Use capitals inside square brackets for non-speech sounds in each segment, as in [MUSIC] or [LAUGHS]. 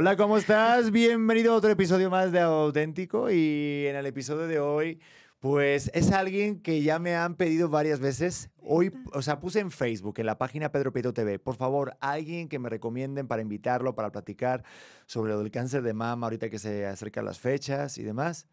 Hola, ¿cómo estás? Bienvenido a otro episodio más de Auténtico y en el episodio de hoy, pues es alguien que ya me han pedido varias veces. Hoy, o sea, puse en Facebook, en la página Pedro Pieto TV, por favor, alguien que me recomienden para invitarlo, para platicar sobre lo del cáncer de mama, ahorita que se acercan las fechas y demás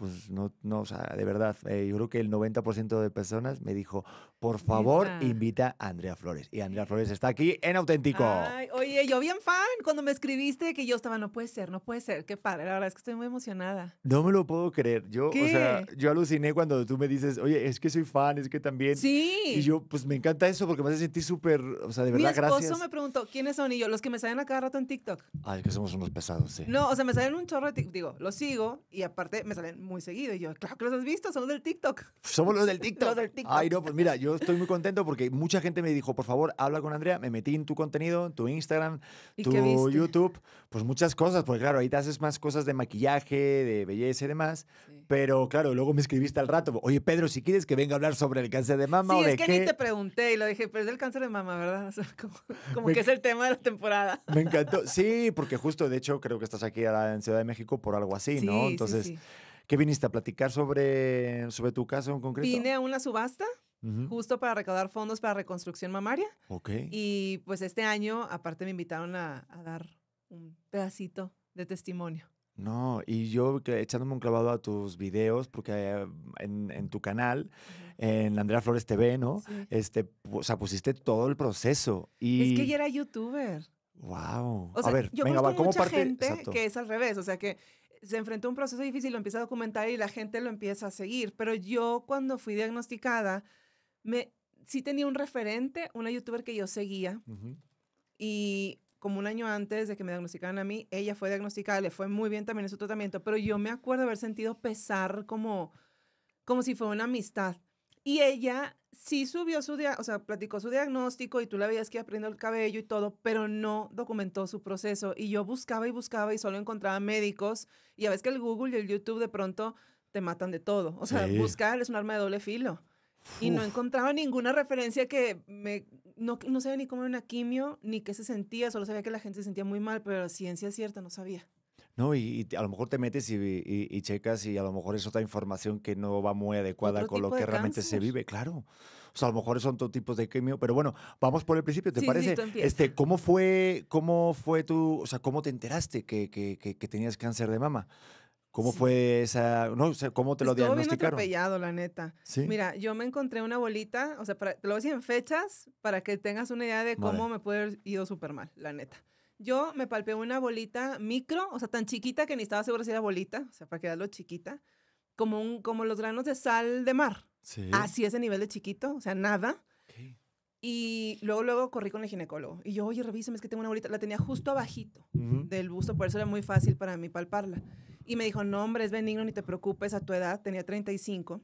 pues no, no, o sea, de verdad, eh, yo creo que el 90% de personas me dijo, por favor, invita a Andrea Flores. Y Andrea Flores está aquí en Auténtico. oye, yo bien fan cuando me escribiste que yo estaba, no puede ser, no puede ser, qué padre, la verdad es que estoy muy emocionada. No me lo puedo creer. Yo, o sea, yo aluciné cuando tú me dices, oye, es que soy fan, es que también. Sí. Y yo, pues me encanta eso porque me hace sentir súper, o sea, de verdad, gracias. Mi esposo me preguntó, ¿quiénes son? Y yo, los que me salen a cada rato en TikTok. Ay, que somos unos pesados, sí. No, o sea, me salen un chorro de TikTok, digo, los sigo y aparte me salen muy seguido. Y yo, claro que los has visto, somos del TikTok. [LAUGHS] Somos los del TikTok. los del TikTok. Ay, no, pues mira, yo estoy muy contento porque mucha gente me dijo, por favor, habla con Andrea. Me metí en tu contenido, en tu Instagram, tu YouTube, pues muchas cosas, porque claro, ahí te haces más cosas de maquillaje, de belleza y demás. Pero claro, luego me escribiste al rato, oye, Pedro, si quieres que venga a hablar sobre el cáncer de mama sí, o de es que ni te pregunté y lo dije, pero es del cáncer de mama, ¿verdad? [LAUGHS] como, que es el tema de la temporada. Me encantó. Sí, porque justo, de hecho, creo que estás aquí en Ciudad de México por algo así, ¿no? Entonces... Sí, ¿Qué viniste a platicar sobre, sobre tu caso en concreto? Vine a una subasta justo para recaudar fondos para reconstrucción mamaria. Ok. Y pues este año, aparte, me invitaron a, dar un pedacito de testimonio. No, y yo echándome un clavado a tus videos, porque eh, en, tu canal, en Andrea Flores TV, ¿no? Este, o sea, pusiste todo el proceso. Y... Es que ella era youtuber. Wow. O sea, a ver, yo venga, va, ¿cómo mucha parte? gente que es al revés, o sea, que se enfrentó a un proceso difícil, lo empieza a documentar y la gente lo empieza a seguir. Pero yo cuando fui diagnosticada, me, sí tenía un referente, una youtuber que yo seguía. Y como un año antes de que me diagnosticaran a mí, ella fue diagnosticada, le fue muy bien también en su tratamiento, pero yo me acuerdo haber sentido pesar como, como si fuera una amistad. Y ella sí subió su, o sea, platicó su diagnóstico y tú la veías que iba el cabello y todo, pero no documentó su proceso. Y yo buscaba y buscaba y solo encontraba médicos. Y a veces que el Google y el YouTube de pronto te matan de todo. O sea, buscar es un arma de doble filo. Y no encontraba ninguna referencia que me... No, no sabía ni cómo era una quimio, ni qué se sentía, solo sabía que la gente se sentía muy mal, pero la ciencia cierta no sabía. No, y, a lo mejor te metes y, checas y a lo mejor es otra información que no va muy adecuada con lo que realmente se vive, claro. O sea, a lo mejor son otros tipos de quimio, pero bueno, vamos por el principio, ¿te parece? este, ¿cómo fue, cómo fue tu, o sea, cómo te enteraste que, que, que, tenías cáncer de mama? ¿Cómo fue esa, no sé, cómo te lo Estuvo diagnosticaron? bien atropellado, la neta. Mira, yo me encontré una bolita, o sea, te lo voy a decir en fechas para que tengas una idea de cómo me puede haber ido súper mal, la neta. Yo me palpé una bolita micro, o sea, tan chiquita que ni estaba segura si era bolita, o sea, para quedarlo chiquita, como, un, como los granos de sal de mar. Sí. Así ese nivel de chiquito, o sea, nada. Y luego, luego corrí con el ginecólogo. Y yo, oye, revísame, es que tengo una bolita. La tenía justo abajito del busto, por eso era muy fácil para mí palparla. Y me dijo, no, hombre, es benigno, ni te preocupes, a tu edad, tenía 35.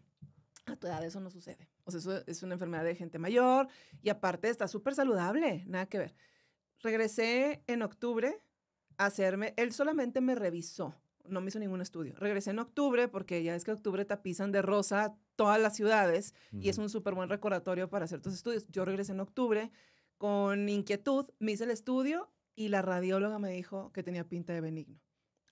A tu edad eso no sucede. O sea, eso es una enfermedad de gente mayor y aparte está súper saludable, nada que ver regresé en octubre a hacerme, él solamente me revisó, no me hizo ningún estudio. Regresé en octubre porque ya es que octubre tapizan de rosa todas las ciudades y es un súper buen recordatorio para hacer tus estudios. Yo regresé en octubre con inquietud, me hice el estudio y la radióloga me dijo que tenía pinta de benigno.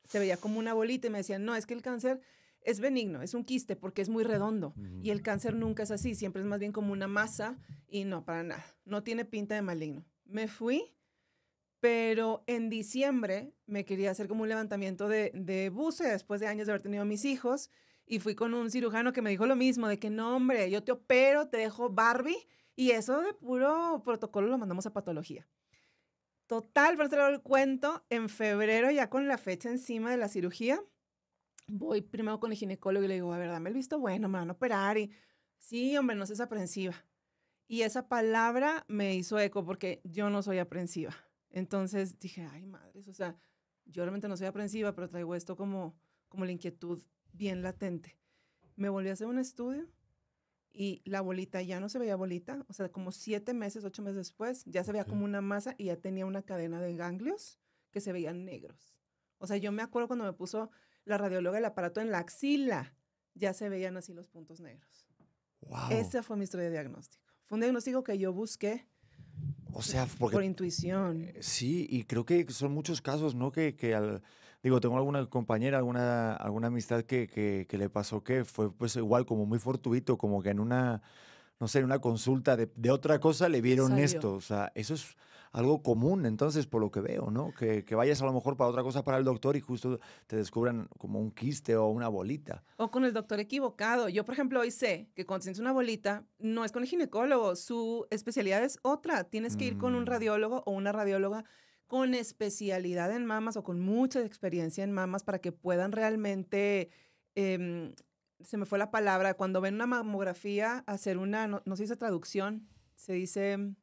Se veía como una bolita y me decían, no, es que el cáncer es benigno, es un quiste porque es muy redondo y el cáncer nunca es así, siempre es más bien como una masa y no, para nada, no tiene pinta de maligno. Me fui pero en diciembre me quería hacer como un levantamiento de, de buce después de años de haber tenido mis hijos y fui con un cirujano que me dijo lo mismo, de que no, hombre, yo te opero, te dejo Barbie y eso de puro protocolo lo mandamos a patología. Total, para cerrar el cuento, en febrero ya con la fecha encima de la cirugía, voy primero con el ginecólogo y le digo, a ver, dame el visto bueno, me van a operar y sí, hombre, no seas aprensiva. Y esa palabra me hizo eco porque yo no soy aprensiva. Entonces dije, ay madres, o sea, yo realmente no soy aprensiva, pero traigo esto como, como la inquietud bien latente. Me volví a hacer un estudio y la bolita ya no se veía bolita, o sea, como siete meses, ocho meses después, ya se veía como una masa y ya tenía una cadena de ganglios que se veían negros. O sea, yo me acuerdo cuando me puso la radióloga el aparato en la axila, ya se veían así los puntos negros. Wow. Esa fue mi historia de diagnóstico. Fue un diagnóstico que yo busqué O sea, porque... Por intuición. Eh, sí, y creo que son muchos casos, ¿no? Que, que al, digo, tengo alguna compañera, alguna, alguna amistad que, que, que, le pasó que fue pues igual como muy fortuito, como que en una, no sé, en una consulta de, de otra cosa le vieron esto. O sea, eso es algo común, entonces, por lo que veo, ¿no? Que, que, vayas a lo mejor para otra cosa para el doctor y justo te descubran como un quiste o una bolita. O con el doctor equivocado. Yo, por ejemplo, hoy sé que cuando tienes una bolita, no es con el ginecólogo, su especialidad es otra. Tienes que ir con un mm. radiólogo o una radióloga con especialidad en mamas o con mucha experiencia en mamas para que puedan realmente... Em, se me fue la palabra, cuando ven una mamografía, hacer una, no, no se dice traducción, se dice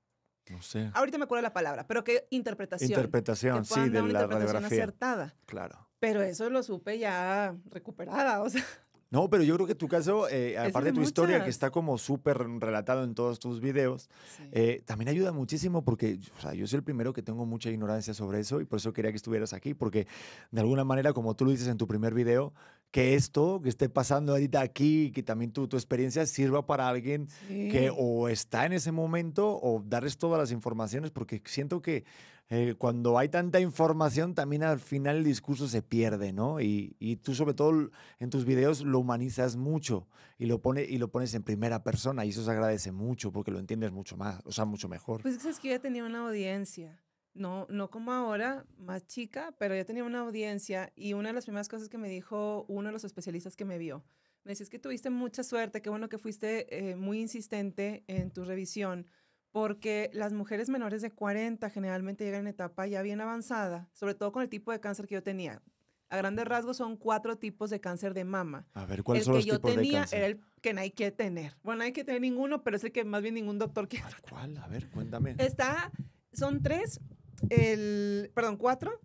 no sé. Ahorita me acuerdo la palabra, pero qué interpretación. Interpretación, sí, de la radiografía. acertada. Claro. Pero eso lo supe ya recuperada, [LAUGHS] o sea. No, pero yo creo que tu caso, eh, aparte de tu historia, que está como súper relatado en todos tus videos, eh, también ayuda muchísimo porque o sea, yo soy el primero que tengo mucha ignorancia sobre eso y por eso quería que estuvieras aquí, porque de alguna manera, como tú lo dices en tu primer video, que esto que esté pasando ahorita aquí, que también tu, tu experiencia sirva para alguien que o está en ese momento o darles todas las informaciones, porque siento que eh, cuando hay tanta información, también al final el discurso se pierde, ¿no? Y, y, tú sobre todo en tus videos lo humanizas mucho y lo, pone, y lo pones en primera persona y eso se agradece mucho porque lo entiendes mucho más, o sea, mucho mejor. Pues es que ya tenía una audiencia no, no como ahora, más chica, pero ya tenía una audiencia y una de las primeras cosas que me dijo uno de los especialistas que me vio, me decía, es que tuviste mucha suerte, qué bueno que fuiste eh, muy insistente en tu revisión, porque las mujeres menores de 40 generalmente llegan en etapa ya bien avanzada, sobre todo con el tipo de cáncer que yo tenía. A grandes rasgos son cuatro tipos de cáncer de mama. A ver, ¿cuáles son los tipos de cáncer? El que yo tenía era el que no hay que tener. Bueno, no hay que tener ninguno, pero es el que más bien ningún doctor quiere. ¿Cuál? A ver, cuéntame. Está, son tres el, perdón, cuatro.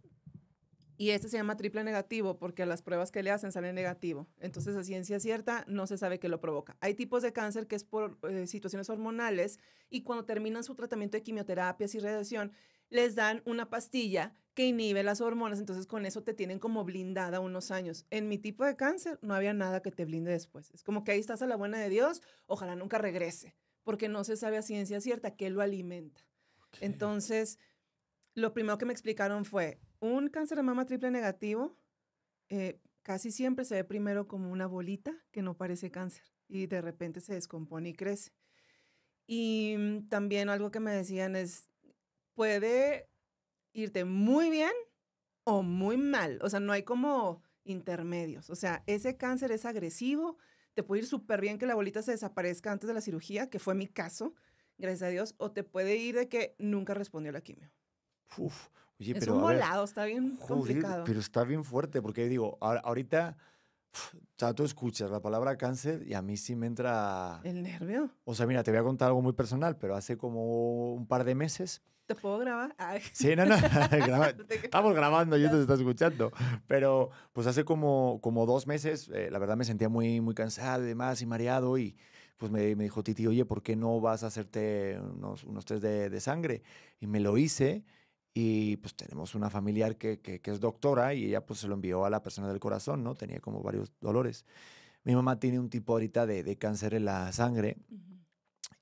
Y este se llama triple negativo porque las pruebas que le hacen sale negativo. Entonces, a ciencia cierta, no se sabe qué lo provoca. Hay tipos de cáncer que es por eh, situaciones hormonales y cuando terminan su tratamiento de quimioterapias y radiación, les dan una pastilla que inhibe las hormonas. Entonces, con eso te tienen como blindada unos años. En mi tipo de cáncer no había nada que te blinde después. Es como que ahí estás a la buena de Dios, ojalá nunca regrese, porque no se sabe a ciencia cierta qué lo alimenta. Entonces, lo primero que me explicaron fue, un cáncer de mama triple negativo eh, casi siempre se ve primero como una bolita que no parece cáncer y de repente se descompone y crece. Y mm, también algo que me decían es, puede irte muy bien o muy mal, o sea, no hay como intermedios, o sea, ese cáncer es agresivo, te puede ir súper bien que la bolita se desaparezca antes de la cirugía, que fue mi caso, gracias a Dios, o te puede ir de que nunca respondió la quimio. Uf, oye, es un volado, está bien complicado. Pero está bien fuerte, porque digo, ahorita, o sea, tú escuchas la palabra cáncer y a mí sí me entra... ¿El nervio? O sea, mira, te voy a contar algo muy personal, pero hace como un par de meses... ¿Te puedo grabar? Sí, no, no. [LAUGHS] [LAUGHS] Estamos grabando y esto se está escuchando. Pero pues hace como, como dos meses, eh, la verdad me sentía muy, muy cansado y demás y mareado y pues me, me, dijo Titi, oye, ¿por qué no vas a hacerte unos, unos test de, de sangre? Y me lo hice y pues tenemos una familiar que, que, es doctora y ella pues se lo envió a la persona del corazón, ¿no? Tenía como varios dolores. Mi mamá tiene un tipo ahorita de, de cáncer en la sangre.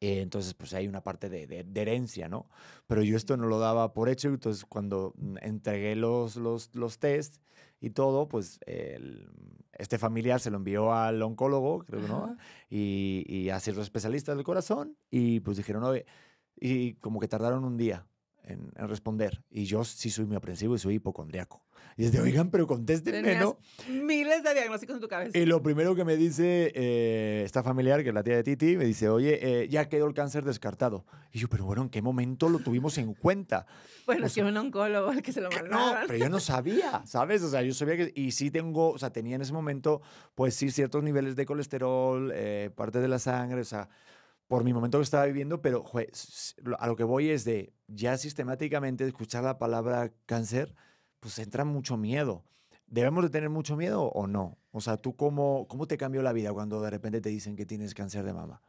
Eh, entonces, pues hay una parte de, de, herencia, ¿no? Pero yo esto no lo daba por hecho, entonces cuando mm, entregué los, los, los test y todo, pues el, este familiar se lo envió al oncólogo, creo, ¿no? Y, y a ciertos especialistas del corazón y pues dijeron, oye, y como que tardaron un día en, responder. Y yo sí soy muy aprensivo y soy hipocondriaco. Y es de, oigan, pero contéstenme, ¿no? Miles de diagnósticos en tu cabeza. Y lo primero que me dice eh, esta familiar, que es la tía de Titi, me dice, oye, eh, ya quedó el cáncer descartado. Y yo, pero bueno, ¿en qué momento lo tuvimos en cuenta? Bueno, es que un oncólogo el que se lo mandaron. No, pero yo no sabía, ¿sabes? O sea, yo sabía que, y sí tengo, o sea, tenía en ese momento, pues sí, ciertos niveles de colesterol, eh, parte de la sangre, o sea, por mi momento que estaba viviendo, pero a lo que voy es de ya sistemáticamente escuchar la palabra cáncer, pues entra mucho miedo. ¿Debemos de tener mucho miedo o no? O sea, ¿tú cómo, cómo te cambió la vida cuando de repente te dicen que tienes cáncer de mama?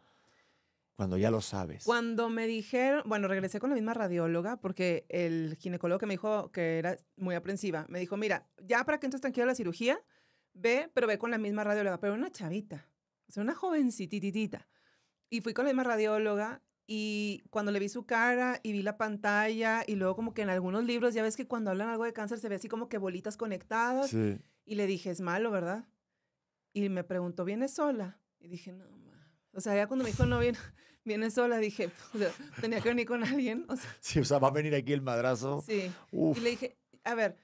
Cuando ya lo sabes. Cuando me dijeron, bueno, regresé con la misma radióloga porque el ginecólogo que me dijo que era muy aprensiva, me dijo, mira, ya para que entres tranquila a la cirugía, ve, pero ve con la misma radióloga, pero una chavita, o sea, una jovencititita. Y fui con la misma radióloga y cuando le vi su cara y vi la pantalla y luego como que en algunos libros ya ves que cuando hablan algo de cáncer se ve así como que bolitas conectadas. Y le dije, es malo, ¿verdad? Y me preguntó, ¿vienes sola? Y dije, no, ma. O sea, ya cuando me dijo, no, viene, [LAUGHS] viene sola, dije, [LAUGHS] tenía que venir con alguien. O sea, sí, o sea, va a venir aquí el madrazo. Sí. Y le dije, a ver,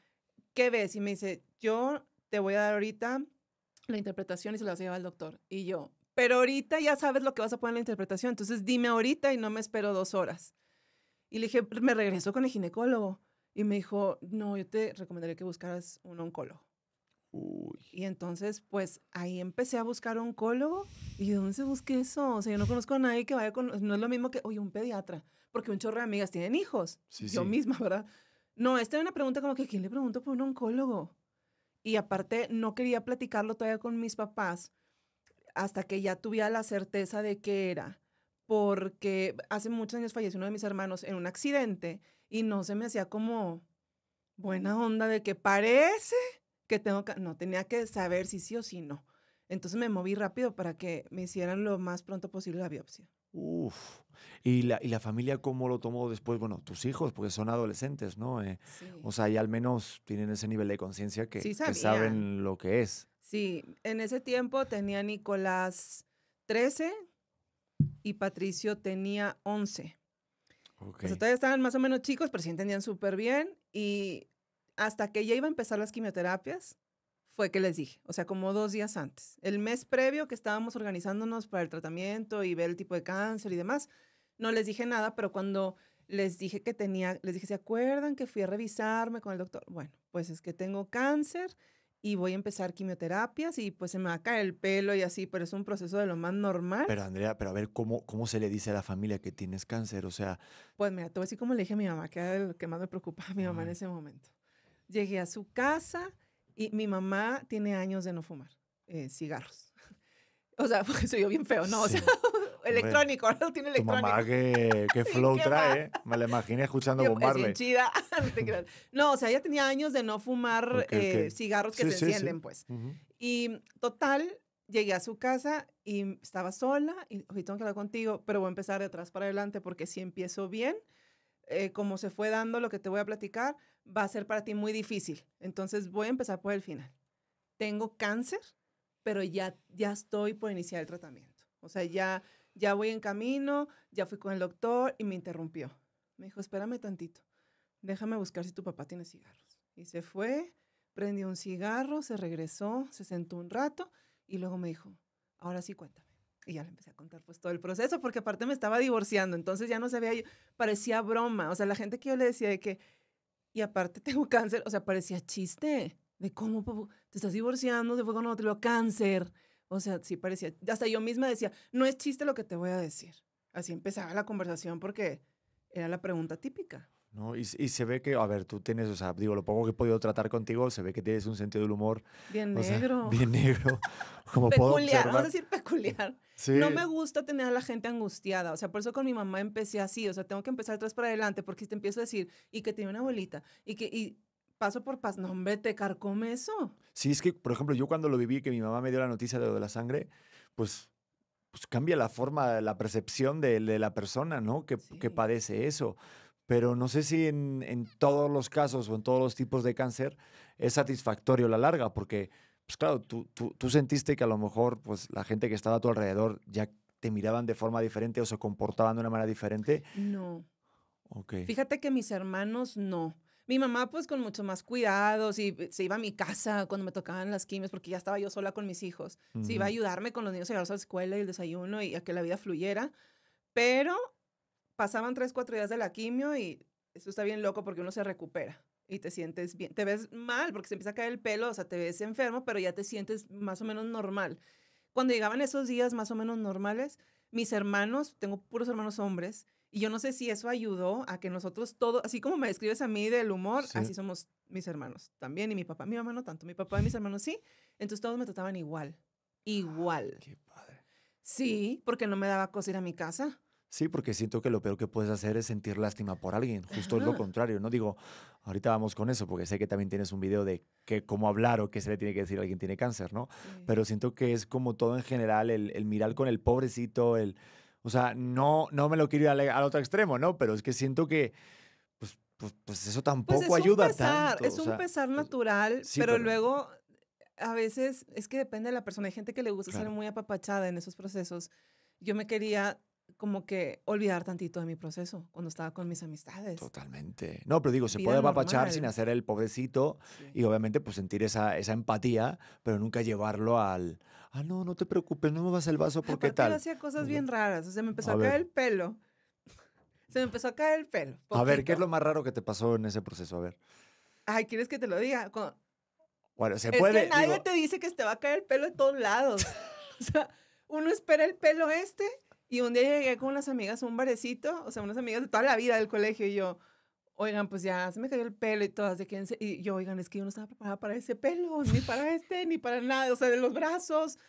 ¿qué ves? Y me dice, yo te voy a dar ahorita la interpretación y se la vas a llevar al doctor. Y yo, pero ahorita ya sabes lo que vas a poner en la interpretación, entonces dime ahorita y no me espero dos horas. Y le dije, me regreso con el ginecólogo. Y me dijo, no, yo te recomendaría que buscaras un oncólogo. Y entonces, pues ahí empecé a buscar oncólogo. ¿Y de dónde se busque eso? O sea, yo no conozco a nadie que vaya con. No es lo mismo que, oye, un pediatra. Porque un chorro de amigas tienen hijos. yo misma, ¿verdad? No, esta es una pregunta como que, ¿quién le pregunto por un oncólogo? Y aparte, no quería platicarlo todavía con mis papás hasta que ya tuviera la certeza de qué era. Porque hace muchos años falleció uno de mis hermanos en un accidente y no se me hacía como buena onda de que parece que tengo que, no, tenía que saber si sí o si no. Entonces me moví rápido para que me hicieran lo más pronto posible la biopsia. Uf. ¿Y la, ¿Y la familia cómo lo tomó después? Bueno, tus hijos, porque son adolescentes, ¿no? Eh, o sea, y al menos tienen ese nivel de conciencia que, que, saben lo que es. Sí, en ese tiempo tenía Nicolás 13 y Patricio tenía 11. Okay. todavía estaban más o menos chicos, pero sí entendían súper bien. Y hasta que ya iba a empezar las quimioterapias, fue que les dije, o sea, como dos días antes. El mes previo que estábamos organizándonos para el tratamiento y ver el tipo de cáncer y demás, no les dije nada, pero cuando les dije que tenía, les dije, ¿se acuerdan que fui a revisarme con el doctor? Bueno, pues es que tengo cáncer y voy a empezar quimioterapias y pues se me va a caer el pelo y así, pero es un proceso de lo más normal. Pero Andrea, pero a ver, ¿cómo, cómo se le dice a la familia que tienes cáncer? O sea... Pues mira, te voy a decir cómo le dije a mi mamá, que era lo que más me preocupaba a mi mamá en ese momento. Llegué a su casa y mi mamá tiene años de no fumar eh, cigarros. [LAUGHS] O sea, [LAUGHS] porque soy yo bien feo, ¿no? O sea, [LAUGHS] electrónico, ahora lo tiene electrónico. Tu mamá que, que flow trae, me la imaginé escuchando bombarle. Es chida. no, o sea, ella tenía años de no fumar eh, cigarros que se encienden, pues. Y total, llegué a su casa y estaba sola y hoy tengo que hablar contigo, pero voy a empezar de atrás para adelante porque si empiezo bien, eh, como se fue dando lo que te voy a platicar, va a ser para ti muy difícil. Entonces voy a empezar por el final. Tengo cáncer, pero ya, ya estoy por iniciar el tratamiento. O sea, ya ya voy en camino, ya fui con el doctor y me interrumpió. Me dijo, espérame tantito, déjame buscar si tu papá tiene cigarros. Y se fue, prendió un cigarro, se regresó, se sentó un rato y luego me dijo, ahora sí cuéntame. Y ya le empecé a contar pues todo el proceso, porque aparte me estaba divorciando, entonces ya no sabía, parecía broma, o sea, la gente que yo le decía de que, y aparte [LAUGHS] tengo cáncer, o sea, parecía chiste, de cómo te estás divorciando, se fue con otro, cáncer. O sea, sí parecía, hasta yo misma decía, no es chiste lo que te voy a decir. Así empezaba la conversación porque era la pregunta típica. ¿No? Y, y, se ve que, a ver, tú tienes, o sea, digo, lo poco que he podido tratar contigo, se ve que tienes un sentido del humor. Bien negro. bien negro. [LAUGHS] Como peculiar, vamos a decir peculiar. No me gusta tener a la gente angustiada, o sea, por eso con mi mamá empecé así, o sea, tengo que empezar atrás para adelante, porque te empiezo a decir, y que tiene una abuelita, y que, y paso por paso. No, hombre, te carcome eso. Sí, es que, por ejemplo, yo cuando lo viví, que mi mamá me dio la noticia de lo de la sangre, pues, pues cambia la forma, la percepción de, la persona, ¿no? Que, que, padece eso. Pero no sé si en, en, todos los casos o en todos los tipos de cáncer es satisfactorio la larga, porque, pues claro, tú, tú, tú sentiste que a lo mejor pues, la gente que estaba a tu alrededor ya te miraban de forma diferente o se comportaban de una manera diferente. No. Ok. Fíjate que mis hermanos no. Mi mamá, pues con mucho más cuidados y se iba a mi casa cuando me tocaban las quimios porque ya estaba yo sola con mis hijos. Se iba a ayudarme con los niños a llevarlos a la escuela y el desayuno y a que la vida fluyera. Pero pasaban tres, cuatro días de la quimio y eso está bien loco porque uno se recupera y te sientes bien. Te ves mal porque se empieza a caer el pelo, o sea, te ves enfermo, pero ya te sientes más o menos normal. Cuando llegaban esos días más o menos normales, mis hermanos, tengo puros hermanos hombres, y yo no sé si eso ayudó a que nosotros todos, así como me describes a mí del humor, así somos mis hermanos también, y mi papá, mi mamá no tanto, mi papá y mis hermanos sí. Entonces todos me trataban igual, igual. qué padre. Sí, porque no me daba cosa ir a mi casa. Sí, porque siento que lo peor que puedes hacer es sentir lástima por alguien. Justo es lo contrario. No digo, ahorita vamos con eso, porque sé que también tienes un video de que, cómo hablar o qué se le tiene que decir a alguien que tiene cáncer, ¿no? Pero siento que es como todo en general, el, el mirar con el pobrecito, el O sea, no, no me lo quiero ir al, otro extremo, ¿no? Pero es que siento que pues, pues, pues eso tampoco ayuda tanto. Es un pesar pues, natural, pero, luego a veces es que depende de la persona. Hay gente que le gusta ser muy apapachada en esos procesos. Yo me quería como que olvidar tantito de mi proceso cuando estaba con mis amistades. Totalmente. No, pero digo, se puede apapachar sin hacer el pobrecito y obviamente pues sentir esa, esa empatía, pero nunca llevarlo al, ah, no, no te preocupes, no me vas el vaso porque Aparte, tal. Yo hacía cosas bien raras, o sea, me empezó a, caer el pelo. [LAUGHS] Se me empezó a caer el pelo. A ver, ¿qué es lo más raro que te pasó en ese proceso? A ver. Ay, ¿quieres que te lo diga? Bueno, se puede. Es que nadie te dice que te va a caer el pelo de todos lados. [LAUGHS] o sea, uno espera el pelo este y un día llegué con unas amigas a un barecito, o sea, unas amigas de toda la vida del colegio y yo, oigan, pues ya se me cayó el pelo y todas de quién y yo, oigan, es que yo no estaba preparada para ese pelo, ni para este, ni para nada, o sea, de los brazos,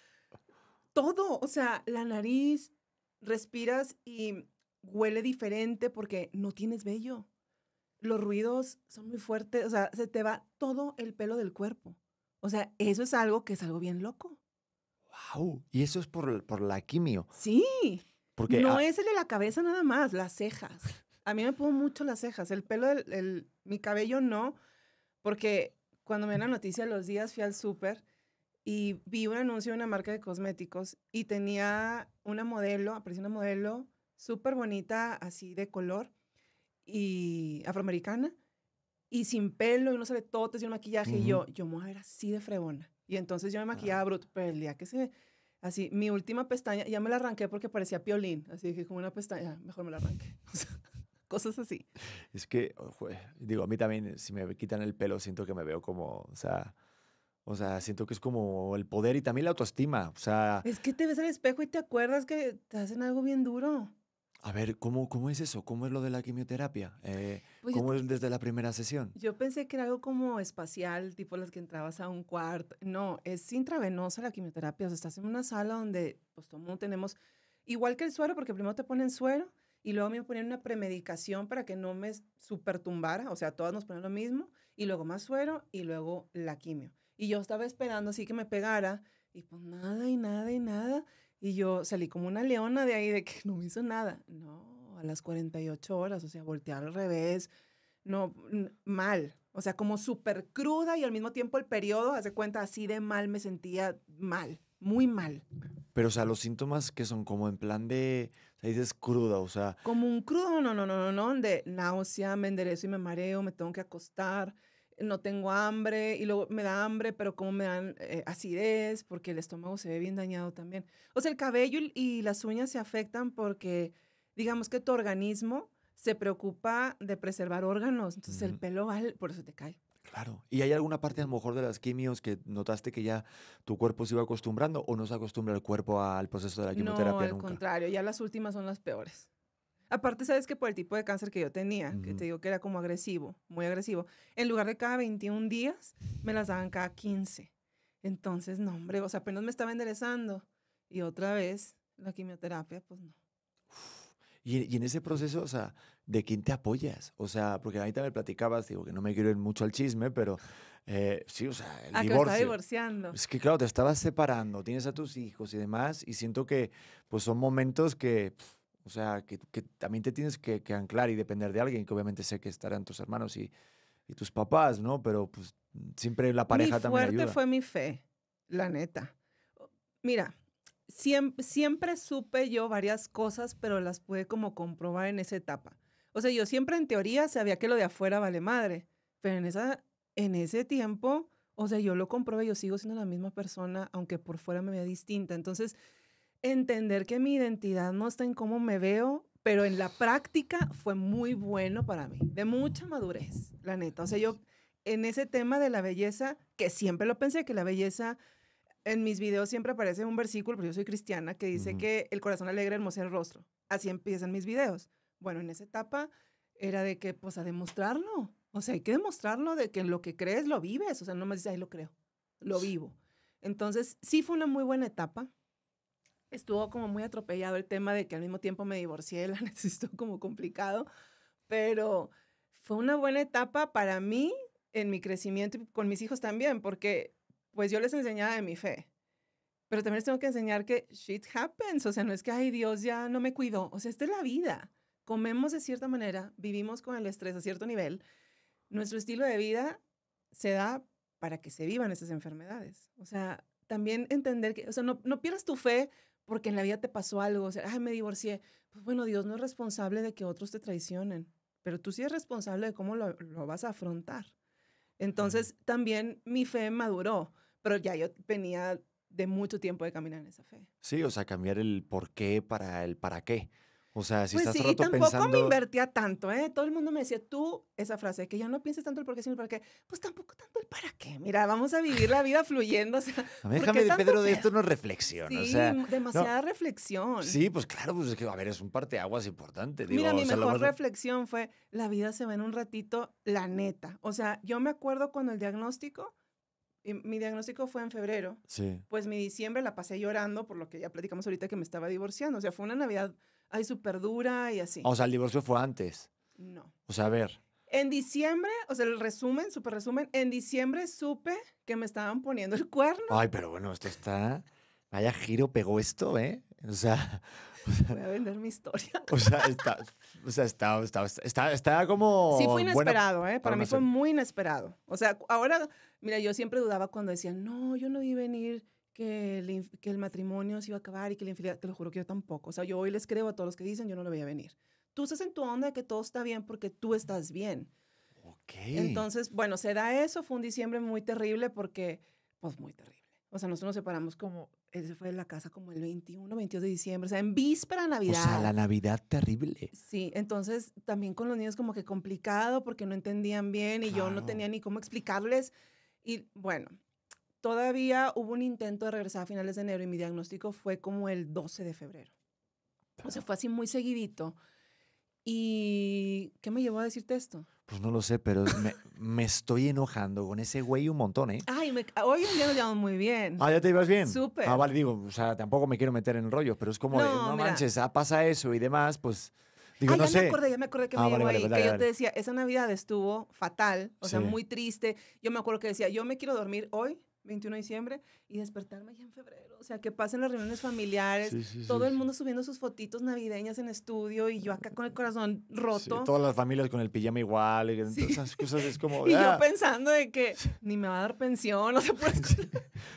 todo, o sea, la nariz, respiras y huele diferente porque no tienes vello. Los ruidos son muy fuertes, o sea, se te va todo el pelo del cuerpo. O sea, eso es algo que es algo bien loco. Wow, y eso es por, por la quimio. Sí no es el de la cabeza nada más, las cejas. A mí me pongo mucho las cejas. El pelo, del, mi cabello no, porque cuando me dio la noticia los días fui al súper y vi un anuncio de una marca de cosméticos y tenía una modelo, apareció una modelo súper bonita, así de color y afroamericana y sin pelo y no le todo, y un maquillaje y yo, yo me voy a ver así de fregona. Y entonces yo me maquillaba bruto, pero el día que se Así, mi última pestaña, ya me la arranqué porque parecía piolín. Así que como una pestaña, mejor me la arranqué. [LAUGHS] cosas así. Es que, digo, a mí también, si me quitan el pelo, siento que me veo como, o sea, o sea, siento que es como el poder y también la autoestima. O sea. Es que te ves al espejo y te acuerdas que te hacen algo bien duro. A ver, ¿cómo, ¿cómo es eso? ¿Cómo es lo de la quimioterapia? Eh, pues ¿Cómo es desde la primera sesión? Yo pensé que era algo como espacial, tipo las que entrabas a un cuarto. No, es intravenosa la quimioterapia. O sea, estás en una sala donde, pues, todo tenemos, igual que el suero, porque primero te ponen suero y luego me ponían una premedicación para que no me super tumbara. O sea, todas nos ponen lo mismo y luego más suero y luego la quimio. Y yo estaba esperando así que me pegara y pues nada y nada y nada. Y yo salí como una leona de ahí de que [LAUGHS] no me hizo nada. No, a las 48 horas, o sea, voltear al revés, no, mal. O sea, como súper cruda y al mismo tiempo el periodo, hace cuenta, así de mal me sentía mal, muy mal. Pero, o sea, los síntomas que son como en plan de, o sea, dices cruda, o sea. Como un crudo, no, no, no, no, no, de náusea, me enderezo y me mareo, me tengo que acostar no tengo hambre y luego me da hambre, pero como me dan eh, acidez porque el estómago se ve bien dañado también. O sea, el cabello y las uñas se afectan porque digamos que tu organismo se preocupa de preservar órganos, entonces el pelo va, por eso te cae. Claro. ¿Y hay alguna parte a lo mejor de las quimios que notaste que ya tu cuerpo se iba acostumbrando o no se acostumbra el cuerpo al proceso de la quimioterapia? No, al contrario, ya las últimas son las peores. Aparte, sabes que por el tipo de cáncer que yo tenía, que te digo que era como agresivo, muy agresivo, en lugar de cada 21 días, me las daban cada 15. Entonces, no, hombre, o sea, apenas me estaba enderezando. Y otra vez, la quimioterapia, pues no. Y, en ese proceso, o sea, ¿de quién te apoyas? O sea, porque ahorita me platicabas, digo que no me quiero ir mucho al chisme, pero eh, sí, o sea, el divorcio. divorciando. Es que claro, te estabas separando, tienes a tus hijos y demás, y siento que pues son momentos que... O sea, que, también te tienes que, anclar y depender de alguien, que obviamente sé que estarán tus hermanos y, tus papás, ¿no? Pero pues siempre la pareja también ayuda. fuerte fue mi fe, la neta. Mira, siempre, siempre supe yo varias cosas, pero las pude como comprobar en esa etapa. O sea, yo siempre en teoría sabía que lo de afuera vale madre, pero en, esa, en ese tiempo, o sea, yo lo comprobé, yo sigo siendo la misma persona, aunque por fuera me vea distinta. Entonces, entender que mi identidad no está en cómo me veo, pero en la práctica fue muy bueno para mí, de mucha madurez, la neta. O sea, yo en ese tema de la belleza, que siempre lo pensé, que la belleza, en mis videos siempre aparece un versículo, pero yo soy cristiana, que dice que el corazón alegre hermosa el rostro. Así empiezan mis videos. Bueno, en esa etapa era de que, pues, a demostrarlo. O sea, hay que demostrarlo de que lo que crees lo vives. O sea, no me dices, ahí lo creo, lo vivo. Entonces, sí fue una muy buena etapa estuvo como muy atropellado el tema de que al mismo tiempo me divorcié, la [LAUGHS] necesito como complicado, pero fue una buena etapa para mí en mi crecimiento y con mis hijos también, porque pues yo les enseñaba de mi fe, Pero también les tengo que enseñar que shit happens. O sea, no es que, ay, Dios ya no me cuidó. O sea, esta es la vida. Comemos de cierta manera, vivimos con el estrés a cierto nivel. Nuestro estilo de vida se da para que se vivan esas enfermedades. O sea, también entender que, o sea, no, no pierdas tu fe porque en la vida te pasó algo. O sea, ay, me divorcié. Pues bueno, Dios no es responsable de que otros te traicionen, pero tú sí eres responsable de cómo lo, lo vas a afrontar. Entonces, también mi fe maduró, pero ya yo venía de mucho tiempo de caminar en esa fe. Sí, o sea, cambiar el por qué para el para qué. O sea, si pues estás sí, todo y rato tampoco pensando... me invertía tanto, ¿eh? Todo el mundo me decía, tú, esa frase, que ya no pienses tanto el por qué, sino el para qué. Pues tampoco tanto el para qué. Mira, vamos a vivir la vida fluyendo. O sea, A ¿por ver, qué déjame, Pedro, de esto no reflexión. Sí, o sea, demasiada reflexión. sí, pues claro, pues es que, a ver, es un parteaguas importante. Digo, Mira, mi o sea, lo mejor reflexión fue, la vida se va en un ratito, la neta. O sea, yo me acuerdo cuando el diagnóstico, mi diagnóstico fue en febrero, Sí. pues mi diciembre la pasé llorando por lo que ya platicamos ahorita que me estaba divorciando. O sea, fue una Navidad ahí súper dura y así. O sea, el divorcio fue antes. No. O sea, a ver. En diciembre, o sea, el resumen, súper resumen, en diciembre supe que me estaban poniendo el cuerno. Ay, pero bueno, esto está... Vaya giro pegó esto, ¿eh? [LAUGHS] O sea, Voy a vender mi historia. o sea, está, o sea, está, está, está, está como... Sí, fue buena- inesperado, ¿eh? Para mí fue muy inesperado. O sea, ahora, mira, yo siempre dudaba cuando decían, no, yo no vi venir que el, que el matrimonio se iba a acabar y que la infidelidad, te lo juro que yo tampoco. O sea, yo hoy les creo a todos los que dicen, yo no lo veía venir. Tú estás en tu onda de que todo está bien porque tú estás bien. Ok. Entonces, bueno, se da eso, fue un diciembre muy terrible porque, pues muy terrible. O sea, nosotros nos separamos como, él se fue de la casa como el 21, 22 de diciembre, o sea, en víspera de o Navidad. sea, la Navidad terrible. Sí, entonces también con los niños como que complicado porque no entendían bien y yo no Claro. tenía ni cómo explicarles. Y bueno, todavía hubo un intento de regresar a finales de enero y mi diagnóstico fue como el 12 de febrero. O sea, fue así muy seguidito. ¿Y qué me llevó a decirte esto? Pues no lo sé, pero me, me estoy enojando con ese güey un montón, ¿eh? Ay, me- hoy en día nos llevamos muy bien. Ah, ¿ya te ibas bien? Súper. Ah, vale, digo, o sea, tampoco me quiero meter en rollos, pero es como de, No, no mira. manches, ah, pasa eso y demás, pues, digo, ah, no ya sé. me acordé, ya me acordé que Ah, me vale, llevó vale, ahí. pues que yo te decía, esa Navidad estuvo fatal, o sea, Sí. muy triste. Yo me acuerdo que decía, yo me quiero dormir hoy, 21 de diciembre, y despertarme ya en febrero. O sea, que pasen las reuniones familiares, Sí, sí, todo sí, el mundo subiendo sus fotitos navideñas en estudio y yo acá con el corazón roto. todas las familias con el pijama igual, y esas cosas es como... [LAUGHS] y ah, yo pensando de que ni me va a dar pensión, o sea, puras cosas.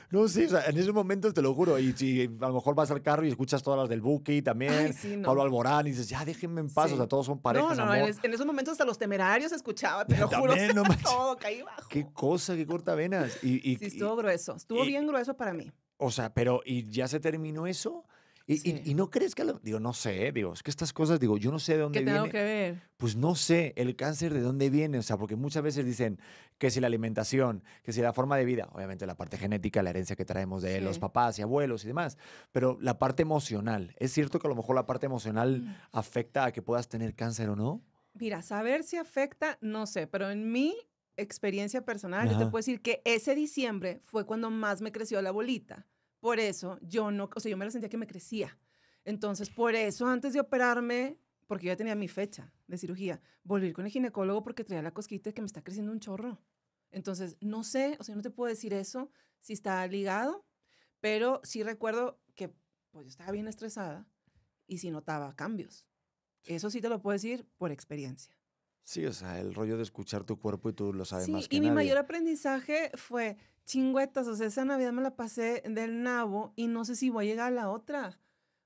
No, sí, o sea, en esos momentos te lo juro. Y si a lo mejor vas al carro y escuchas todas las del Buki también, Ay, no. Pablo Alborán, y dices, ya déjenme en paz. O sea, todos son parejas, no, no, en, amor. en esos momentos hasta los temerarios escuchaba, te lo [LAUGHS] juro. También, no [LAUGHS] manches. todo caí bajo. Qué cosa, qué cortavenas. Y, y, y- estuvo grueso. Estuvo y- bien grueso para mí. o sea, pero ¿y ya se terminó eso? Y, y- Sí. y no crees que, lo- digo, no sé, digo, es que estas cosas, digo, yo no sé de dónde ¿Qué tengo viene. que ver? Pues no sé el cáncer de dónde viene, o sea, porque muchas veces dicen que si la alimentación, que si la forma de vida, obviamente la parte genética, la herencia que traemos de los Sí. papás y abuelos y demás, pero la parte emocional, ¿es cierto que a lo mejor la parte emocional Mm. afecta a que puedas tener cáncer o no? Mira, saber si afecta, no sé, pero en mi experiencia personal, yo te Ajá. puedo decir que ese diciembre fue cuando más me creció la bolita. Por eso yo no, o sea, yo me la sentía que me crecía. Entonces, por eso antes de operarme, porque yo ya tenía mi fecha de cirugía, volví con el ginecólogo porque traía la cosquita que me está creciendo un chorro. Entonces, no sé, o sea, no te puedo decir eso, si está ligado, pero sí recuerdo que pues yo estaba bien estresada y sí notaba cambios. Eso sí te lo puedo decir por experiencia. Sí, o sea, el rollo de escuchar tu cuerpo y tú lo sabes Sí, más que y mi mayor aprendizaje fue chingüetas, o sea, esa Navidad me la pasé del nabo y no sé si voy a llegar a la otra.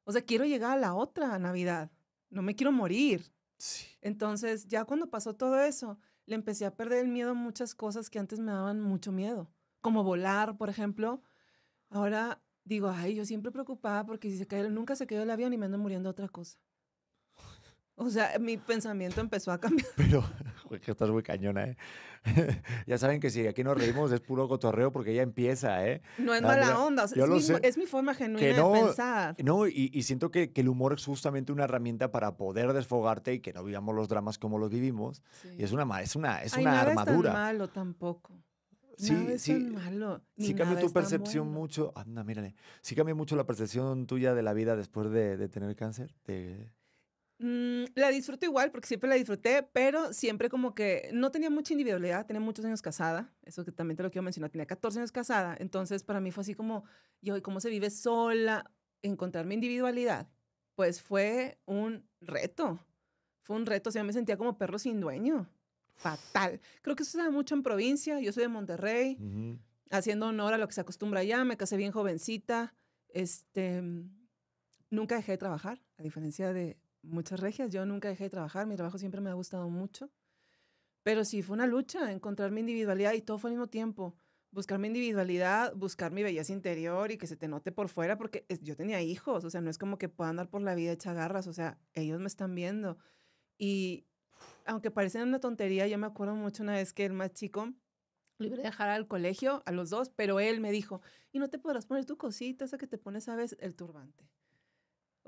O sea, quiero llegar a la otra Navidad. No me quiero morir. Sí. Entonces, ya cuando pasó todo eso, le empecé a perder el miedo a muchas cosas que antes me daban mucho miedo, como volar, por ejemplo. Ahora digo, ay, yo siempre preocupada porque si se cae, nunca se cayó el avión y me ando muriendo otra cosa. O sea, mi pensamiento empezó a cambiar. [LAUGHS] Pero, que estás muy cañona, ¿eh? [LAUGHS] ya saben que si aquí nos reímos es puro cotorreo porque ya empieza, ¿eh? No es No, mala onda, o sea, es, mi, sé. es mi forma genuina no, de pensar. No, y, y siento que, que el humor es justamente una herramienta para poder desfogarte y que no vivamos los dramas como los vivimos. Y es una, es una, es Ay, una nada armadura. es tan malo tampoco. Sí, nada es sí, tan malo. Sí ni cambió nada tu percepción bueno. mucho. Anda, mírale. Sí cambió mucho la percepción tuya de la vida después de, de tener cáncer. De... Mm, la disfruto igual porque siempre la disfruté, pero siempre como que no tenía mucha individualidad, tenía muchos años casada, eso que también te lo quiero mencionar, tenía 14 años casada, entonces para mí fue así como, yo, ¿cómo se vive sola? Encontrar mi individualidad, pues fue un reto, fue un reto, o sea, me sentía como perro sin dueño, fatal. Creo que eso se da mucho en provincia, yo soy de Monterrey, haciendo honor a lo que se acostumbra allá, me casé bien jovencita, este, nunca dejé de trabajar, a diferencia de muchas regias. Yo nunca dejé de trabajar, mi trabajo siempre me ha gustado mucho. Pero sí fue una lucha encontrar mi individualidad y todo fue al mismo tiempo. Buscar mi individualidad, buscar mi belleza interior y que se te note por fuera, porque yo tenía hijos, o sea, no es como que pueda andar por la vida hecha garras, o sea, ellos me están viendo. Y aunque parece una tontería, yo me acuerdo mucho una vez que el más chico lo iba a dejar al colegio, a los dos, pero él me dijo, y no te podrás poner tu cosita, esa que te pones, ¿sabes? El turbante.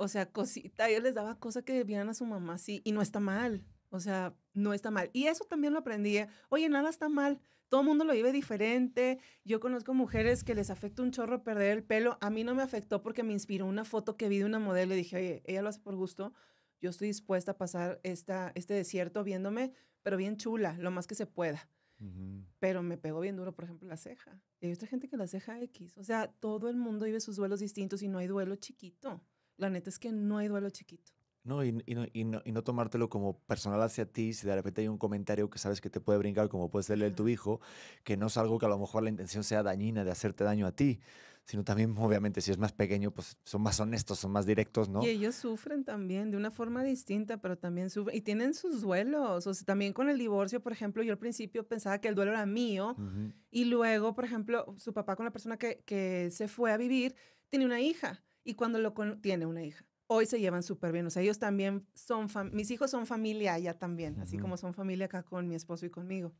O sea, cosita, yo les daba cosas que vieran a su mamá así, y no está mal. O sea, no está mal. Y eso también lo aprendí. ¿eh? Oye, nada está mal. Todo el mundo lo vive diferente. Yo conozco mujeres que les afecta un chorro perder el pelo. A mí no me afectó porque me inspiró una foto que vi de una modelo y dije, oye, ella lo hace por gusto. Yo estoy dispuesta a pasar esta, este desierto viéndome, pero bien chula, lo más que se pueda. Pero me pegó bien duro, por ejemplo, la ceja. Y hay otra gente que la ceja X. O sea, todo el mundo vive sus duelos distintos y no hay duelo chiquito. La neta es que no hay duelo chiquito. No y, no, y, no, y no tomártelo como personal hacia ti, si de repente hay un comentario que sabes que te puede brincar, como puede ser el tu hijo, que no es algo que a lo mejor la intención sea dañina de hacerte daño a ti, sino también, obviamente, si es más pequeño, pues son más honestos, son más directos, ¿no? Y ellos sufren también de una forma distinta, pero también sufren, y tienen sus duelos, o sea, también con el divorcio, por ejemplo, yo al principio pensaba que el duelo era mío, y luego, por ejemplo, su papá con la persona que, que se fue a vivir, tiene una hija y cuando lo tiene una hija. Hoy se llevan súper bien, o sea, ellos también son, mis hijos son familia allá también, así como son familia acá con mi esposo y conmigo.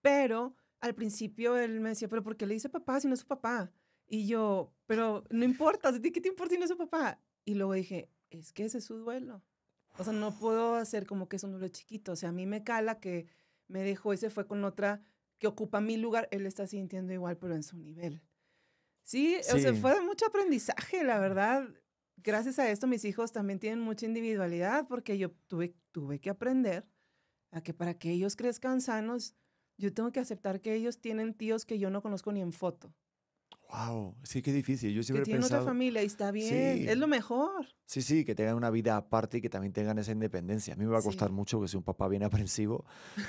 Pero al principio él me decía, pero ¿por qué le dice papá si no es su papá? Y yo, pero no importa, ¿qué te importa si no es su papá? Y luego dije, es que ese es su duelo. O sea, no puedo hacer como que es un duelo chiquito. O sea, a mí me cala que me dejó y se fue con otra que ocupa mi lugar. Él está sintiendo igual, pero en su nivel. Sí, o sea, fue mucho aprendizaje, la verdad. Gracias a esto mis hijos también tienen mucha individualidad porque yo tuve, tuve que aprender a que para que ellos crezcan sanos, yo tengo que aceptar que ellos tienen tíos que yo no conozco ni en foto. Wow, sí, qué difícil. Yo siempre que tienen otra familia y está bien, es lo mejor. Sí, sí, que tengan una vida aparte y que también tengan esa independencia. A mí me va a costar mucho que soy un papá bien aprensivo,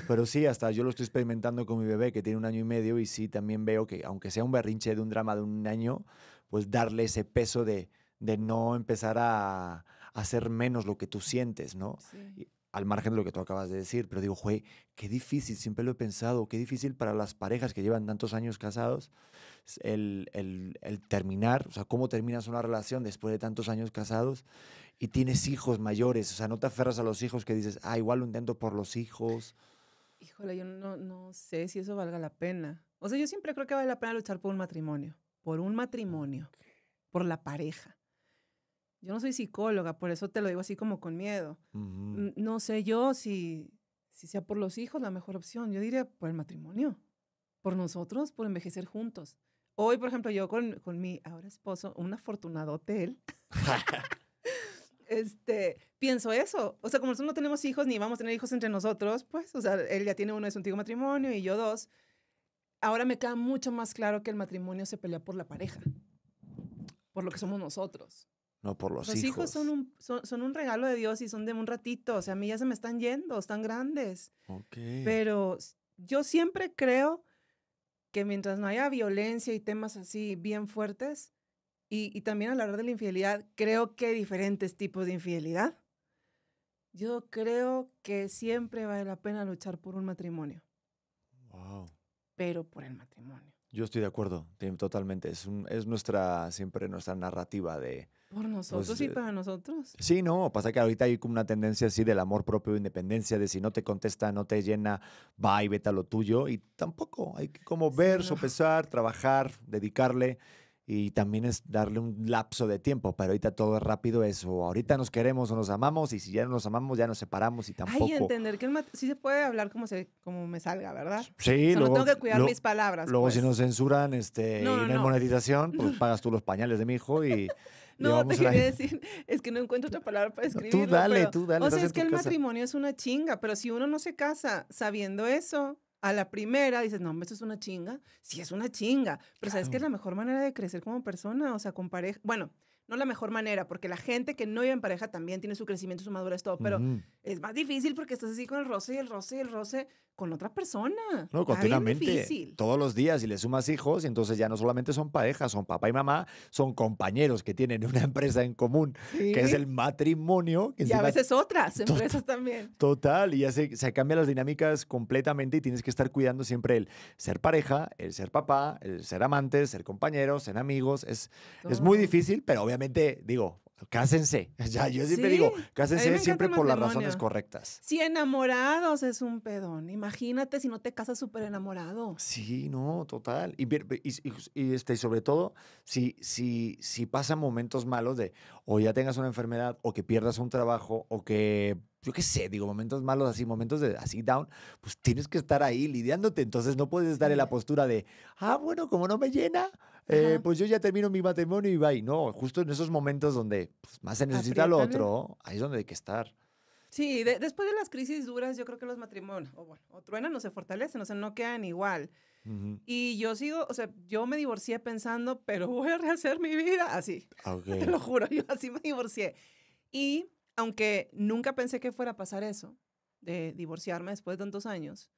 pero sí, hasta yo lo estoy experimentando con mi bebé que tiene un año y medio y sí, también veo que aunque sea un berrinche de un drama de un año, pues darle ese peso de, de no empezar a, hacer menos lo que tú sientes, ¿no? Al margen de lo que tú acabas de decir, pero digo, güey, qué difícil, siempre lo he pensado, qué difícil para las parejas que llevan tantos años casados el, el, el, terminar, o sea, cómo terminas una relación después de tantos años casados y tienes hijos mayores, o sea, no te aferras a los hijos que dices, ah, igual lo intento por los hijos. Híjole, yo no, no sé si eso valga la pena. O sea, yo siempre creo que vale la pena luchar por un matrimonio, por un matrimonio, por la pareja. Yo no soy psicóloga, por eso te lo digo así como con miedo. No sé yo si, si sea por los hijos la mejor opción. Yo diría por el matrimonio, por nosotros, por envejecer juntos. Hoy, por ejemplo, yo con, con mi ahora esposo, un afortunado él, [LAUGHS] [LAUGHS] este, pienso eso. O sea, como nosotros no tenemos hijos ni vamos a tener hijos entre nosotros, pues, o sea, él ya tiene uno de su antiguo matrimonio y yo dos. Ahora me queda mucho más claro que el matrimonio se pelea por la pareja, por lo que somos nosotros. No por los, hijos. Los hijos son un, son, son, un regalo de Dios y son de un ratito. O sea, a mí ya se me están yendo, están grandes. Okay. Pero yo siempre creo que mientras no haya violencia y temas así bien fuertes, y, y también al hablar de la infidelidad, creo que hay diferentes tipos de infidelidad. Yo creo que siempre vale la pena luchar por un matrimonio. Wow. Pero por el matrimonio. Yo estoy de acuerdo, totalmente. Es, un, es nuestra, siempre nuestra narrativa de... Por pues, nosotros y eh, para nosotros. Sí, no, pasa que ahorita hay como una tendencia así del amor propio, independencia, de si no te contesta, no te llena, va y vete a lo tuyo. Y tampoco, hay que como ver, sopesar, trabajar, dedicarle y también es darle un lapso de tiempo, pero ahorita todo es rápido eso, ahorita nos queremos o nos amamos y si ya no nos amamos ya nos separamos y tampoco. Ay, entender que sí se puede hablar como, se, como me salga, ¿verdad? Sí, o luego, no tengo que cuidar mis palabras. Luego pues. si nos censuran este, y no hay monetización, pues [LAUGHS] pagas tú los pañales de mi hijo y, [LAUGHS] No, te quería decir, es que no encuentro otra palabra para escribirlo. Tú dale, tú dale. O sea, es que el matrimonio es una chinga, pero si uno no se casa sabiendo eso, a la primera dices, no, esto es una chinga. Sí, es una chinga. Pero ¿sabes qué es la mejor manera de crecer como persona? O sea, con pareja. Bueno, no la mejor manera, porque la gente que no vive en pareja también tiene su crecimiento, su madurez, todo, pero es más difícil porque estás así con el roce y el roce y el roce con otra persona. No, continuamente. Todos los días y le sumas hijos y entonces ya no solamente son parejas, son papá y mamá, son compañeros que tienen una empresa en común, que es el matrimonio. y a veces otras empresas también. Total, y ya se, se cambian las dinámicas completamente y tienes que estar cuidando siempre el ser pareja, el ser papá, el ser amantes, ser compañeros, ser amigos. Es, es muy difícil, pero obviamente, digo, Cásense. [LAUGHS] Ya, yo siempre digo, cásense siempre por las razones correctas. Si enamorados es un pedón. Imagínate si no te casas súper enamorado. Sí, no, total. Y, y, este, sobre todo, si, si, si pasan momentos malos de o ya tengas una enfermedad o que pierdas un trabajo o que yo qué sé, digo, momentos malos así, momentos de así down, pues tienes que estar ahí lidiándote. Entonces no puedes estar en la postura de, ah, bueno, como no me llena, eh, pues yo ya termino mi matrimonio y bye. No, justo en esos momentos donde pues, más se necesita lo otro, ahí es donde hay que estar. Sí, después de las crisis duras, yo creo que los matrimonios, o bueno, o truenan o se fortalecen, o sea, no quedan igual. Y yo sigo, o sea, yo me divorcié pensando, pero voy a rehacer mi vida así. [LAUGHS] Te lo juro, yo así me divorcié. Y aunque nunca pensé que fuera a pasar eso, de divorciarme después de tantos años,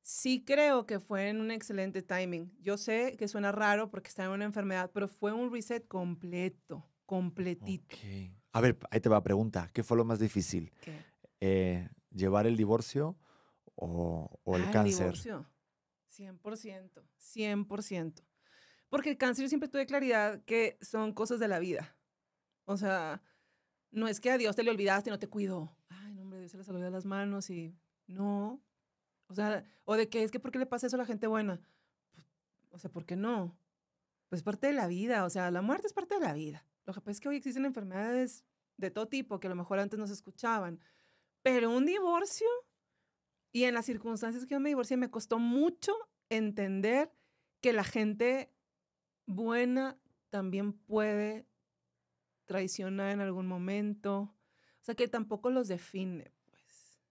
sí creo que fue en un excelente timing. Yo sé que suena raro porque estaba en una enfermedad, pero fue un reset completo, completito. A ver, ahí te va a pregunta. ¿Qué fue lo más difícil? Eh, ¿Llevar el divorcio o, o el ah, cáncer? El divorcio. 100%, 100%. Porque el cáncer yo siempre tuve claridad que son cosas de la vida. O sea, no es que a Dios te le olvidaste y no te cuidó. Ay, no, hombre, Dios se le olvidó las manos y no. O sea, o de que es que ¿por qué le pasa eso a la gente buena? O sea, ¿por qué no? Pues es parte de la vida, o sea, la muerte es parte de la vida. Lo que pasa es que hoy existen enfermedades de todo tipo que a lo mejor antes no se escuchaban. Pero un divorcio, y en las circunstancias que yo me divorcié, me costó mucho entender que la gente buena también puede traicionar en algún momento. O sea, que tampoco los define, pues.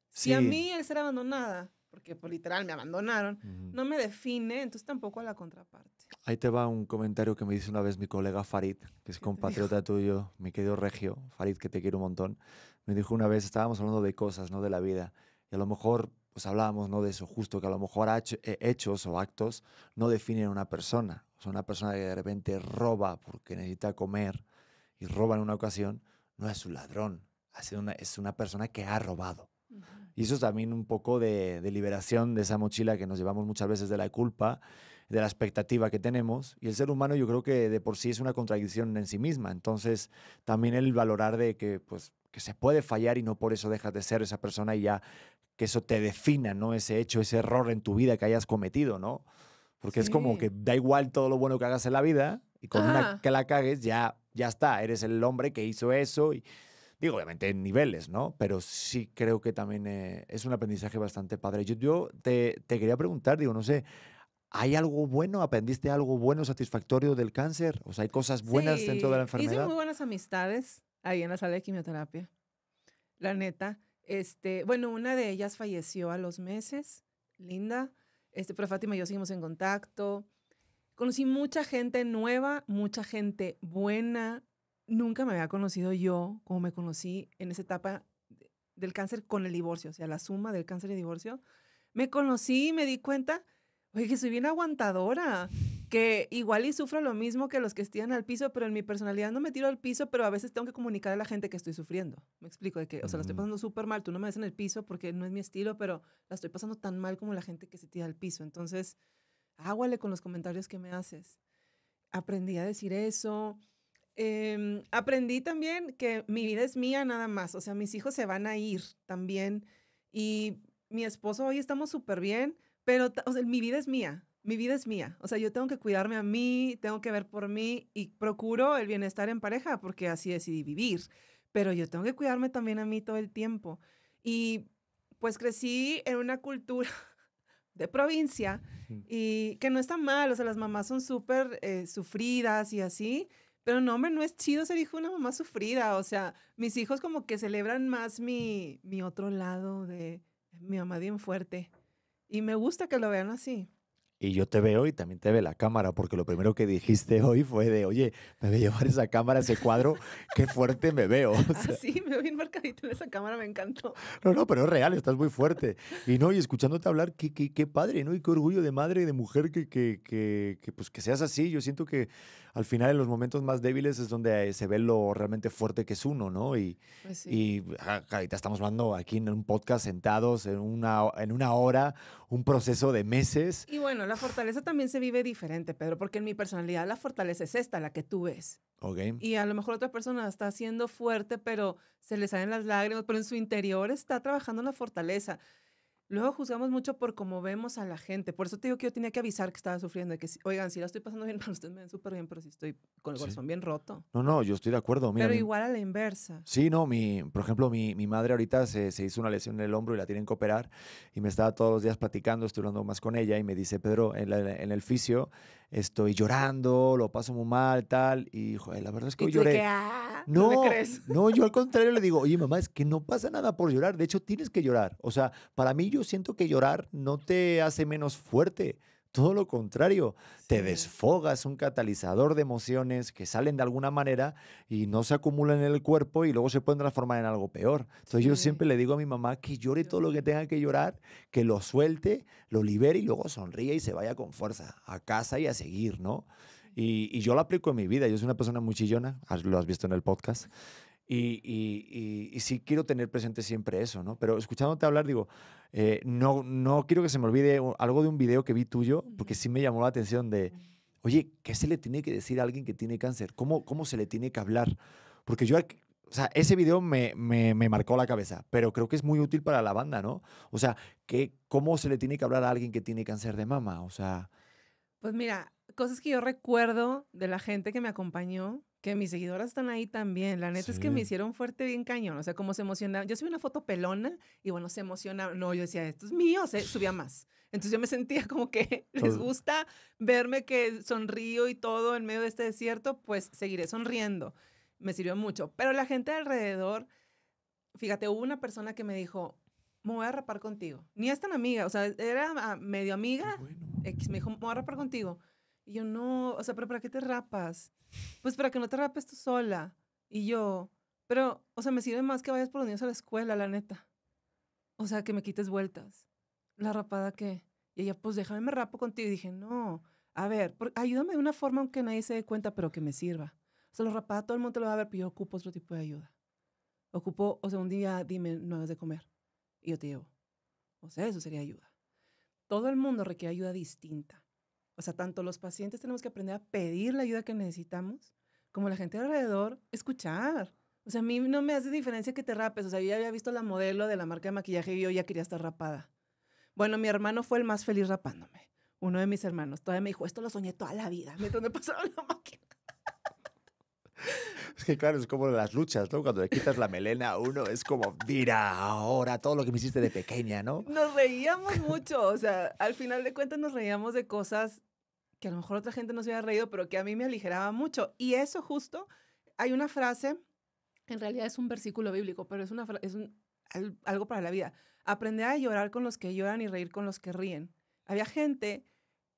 Si a mí el ser abandonada, porque por literal me abandonaron, no me define, entonces tampoco a la contraparte. Ahí te va un comentario que me dice una vez mi colega Farid, que es [LAUGHS] compatriota tuyo, mi querido Regio, Farid, que te quiero un montón. Me dijo una vez, estábamos hablando de cosas, ¿no? De la vida. Y a lo mejor, pues hablábamos, ¿no? De eso, justo, que a lo mejor eh, hechos o actos no definen a una persona. O sea, una persona que de repente roba porque necesita comer y roba en una ocasión, no es un ladrón, una, es una persona que ha robado. Y eso es también un poco de, liberación de esa mochila que nos llevamos muchas veces de la culpa, de la expectativa que tenemos. Y el ser humano yo creo que de por sí es una contradicción en sí misma. Entonces también el valorar de que, pues, que se puede fallar y no por eso dejas de ser esa persona y ya que eso te defina, ¿no? Ese hecho, ese error en tu vida que hayas cometido, ¿no? Porque es como que da igual todo lo bueno que hagas en la vida y con una que la cagues ya ya está, eres el hombre que hizo eso y digo, obviamente en niveles, ¿no? Pero sí creo que también eh, es un aprendizaje bastante padre. Yo, yo te, te, quería preguntar, digo, no sé, ¿hay algo bueno? ¿Aprendiste algo bueno, satisfactorio del cáncer? O sea, ¿hay cosas buenas dentro de la enfermedad? Hice muy buenas amistades ahí en la sala de quimioterapia. La neta. Este, bueno, una de ellas falleció a los meses, linda. Este, pero Fátima y yo seguimos en contacto. Conocí mucha gente nueva, mucha gente buena. Nunca me había conocido yo como me conocí en esa etapa del cáncer con el divorcio, o sea, la suma del cáncer y divorcio. Me conocí y me di cuenta, oye, que soy bien aguantadora, que igual y sufro lo mismo que los que estiran al piso, pero en mi personalidad no me tiro al piso, pero a veces tengo que comunicar a la gente que estoy sufriendo. Me explico, de que, o sea, la estoy pasando súper mal, tú no me ves en el piso porque no es mi estilo, pero la estoy pasando tan mal como la gente que se tira al piso. Entonces, águale con los comentarios que me haces. Aprendí a decir eso. Em, aprendí también que mi vida es mía nada más. O sea, mis hijos se van a ir también. Y mi esposo, hoy estamos súper bien, pero mi vida es mía. Mi vida es mía. O sea, yo tengo que cuidarme a mí, tengo que ver por mí y procuro el bienestar en pareja porque así decidí vivir. Pero yo tengo que cuidarme también a mí todo el tiempo. Y pues crecí en una cultura de provincia y que no está mal, o sea, las mamás son súper eh, sufridas y así, Pero no, hombre, no es chido ser hijo de una mamá sufrida. O sea, mis hijos como que celebran más mi, mi otro lado de mi mamá bien fuerte. Y me gusta que lo vean así. Y yo te veo y también te ve la cámara, porque lo primero que dijiste hoy fue de, oye, me voy a llevar esa cámara, ese cuadro, qué fuerte me veo. [LAUGHS] Ah, sí, me veo bien marcadito en esa cámara, me encantó. No, no, pero es real, estás muy fuerte. Y no, y escuchándote hablar, qué, qué, qué padre, ¿no? Y qué orgullo de madre y de mujer que, que, que, que, pues, que seas así. Yo siento que al final en los momentos más débiles es donde se ve lo realmente fuerte que es uno, ¿no? Y, pues y ah, ahorita estamos hablando aquí en un podcast sentados en una, en una hora, un proceso de meses. Y bueno, la fortaleza también se vive diferente, Pedro, porque en mi personalidad la fortaleza es esta, la que tú ves. Okay. Y a lo mejor otra persona está siendo fuerte, pero se le salen las lágrimas, pero en su interior está trabajando la fortaleza. Luego juzgamos mucho por cómo vemos a la gente. Por eso te digo que yo tenía que avisar que estaba sufriendo. Que, oigan, si la estoy pasando bien, [LAUGHS] ustedes me ven súper bien, pero si estoy con el corazón bien roto. No, no, yo estoy de acuerdo. pero igual a la inversa. Sí, no, mi, por ejemplo, mi, mi madre ahorita se, se, hizo una lesión en el hombro y la tienen que operar. Y me estaba todos los días platicando, estoy hablando más con ella y me dice, Pedro, en, en el fisio estoy llorando, lo paso muy mal, tal. Y, joder, la verdad es que hoy lloré. Ah, no, no, crees? no, yo al contrario le digo, oye, mamá, es que no pasa nada por llorar. De hecho, tienes que llorar. O sea, para mí yo siento que llorar no te hace menos fuerte. Todo lo contrario, te desfogas, un catalizador de emociones que salen de alguna manera y no se acumulan en el cuerpo y luego se pueden transformar en algo peor. Entonces yo siempre le digo a mi mamá que llore todo lo que tenga que llorar, que lo suelte, lo libere y luego sonríe y se vaya con fuerza a casa y a seguir, ¿no? Y, y yo lo aplico en mi vida. Yo soy una persona muy chillona, lo has visto en el podcast. Y, y, y, sí quiero tener presente siempre eso, ¿no? Pero escuchándote hablar, digo, eh, no, no quiero que se me olvide algo de un video que vi tuyo, porque sí me llamó la atención de, oye, ¿qué se le tiene que decir a alguien que tiene cáncer? ¿Cómo, cómo se le tiene que hablar? Porque yo, o sea, ese video me, me, me, marcó la cabeza, pero creo que es muy útil para la banda, ¿no? O sea, ¿qué, ¿cómo se le tiene que hablar a alguien que tiene cáncer de mama? O sea... Pues mira, cosas que yo recuerdo de la gente que me acompañó que mis seguidoras están ahí también. La neta es que me hicieron fuerte bien cañón. O sea, como se emocionaban. Yo subí una foto pelona y bueno, se emocionaban. No, yo decía, esto es mío. Se subía más. Entonces yo me sentía [LAUGHS] como que les gusta verme que sonrío y todo en medio de este desierto, pues seguiré sonriendo. Me sirvió mucho. Pero la gente alrededor, fíjate, hubo una persona que me dijo, me voy a rapar contigo. Ni es tan amiga, o sea, era medio amiga. X me dijo, me voy a rapar contigo. Y yo, no, o sea, pero ¿para qué te rapas? Pues para que no te rapes tú sola. Y yo, pero, o sea, me sirve más que vayas por los niños a la escuela, la neta. O sea, que me quites vueltas. ¿La rapada qué? Y ella, pues déjame me rapo contigo. Y dije, no, a ver, ayúdame de una forma aunque nadie se dé cuenta, pero que me sirva. O sea, la rapada todo el mundo lo va a ver, pero yo ocupo otro tipo de ayuda. Ocupo, o sea, un día dime, no hagas de comer. Y yo te llevo. O sea, eso sería ayuda. Todo el mundo requiere ayuda distinta. O sea, tanto los pacientes tenemos que aprender a pedir la ayuda que necesitamos, como la gente alrededor, escuchar. O sea, a mí no me hace diferencia que te rapes. O sea, yo ya había visto la modelo de la marca de maquillaje y yo ya quería estar rapada. Bueno, mi hermano fue el más feliz rapándome. Uno de mis hermanos todavía me dijo, esto lo soñé toda la vida, mientras me [LAUGHS] pasaba la máquina. Es que claro, es como las luchas, ¿no? Cuando le quitas la melena a uno, es como, mira, ahora todo lo que me hiciste de pequeña, ¿no? Nos reíamos mucho, o sea, al final de cuentas nos reíamos de cosas que a lo mejor otra gente no se había reído, pero que a mí me aligeraba mucho. Y eso justo, hay una frase, en realidad es un versículo bíblico, pero es, una, es un, algo para la vida. Aprender a llorar con los que lloran y reír con los que ríen. Había gente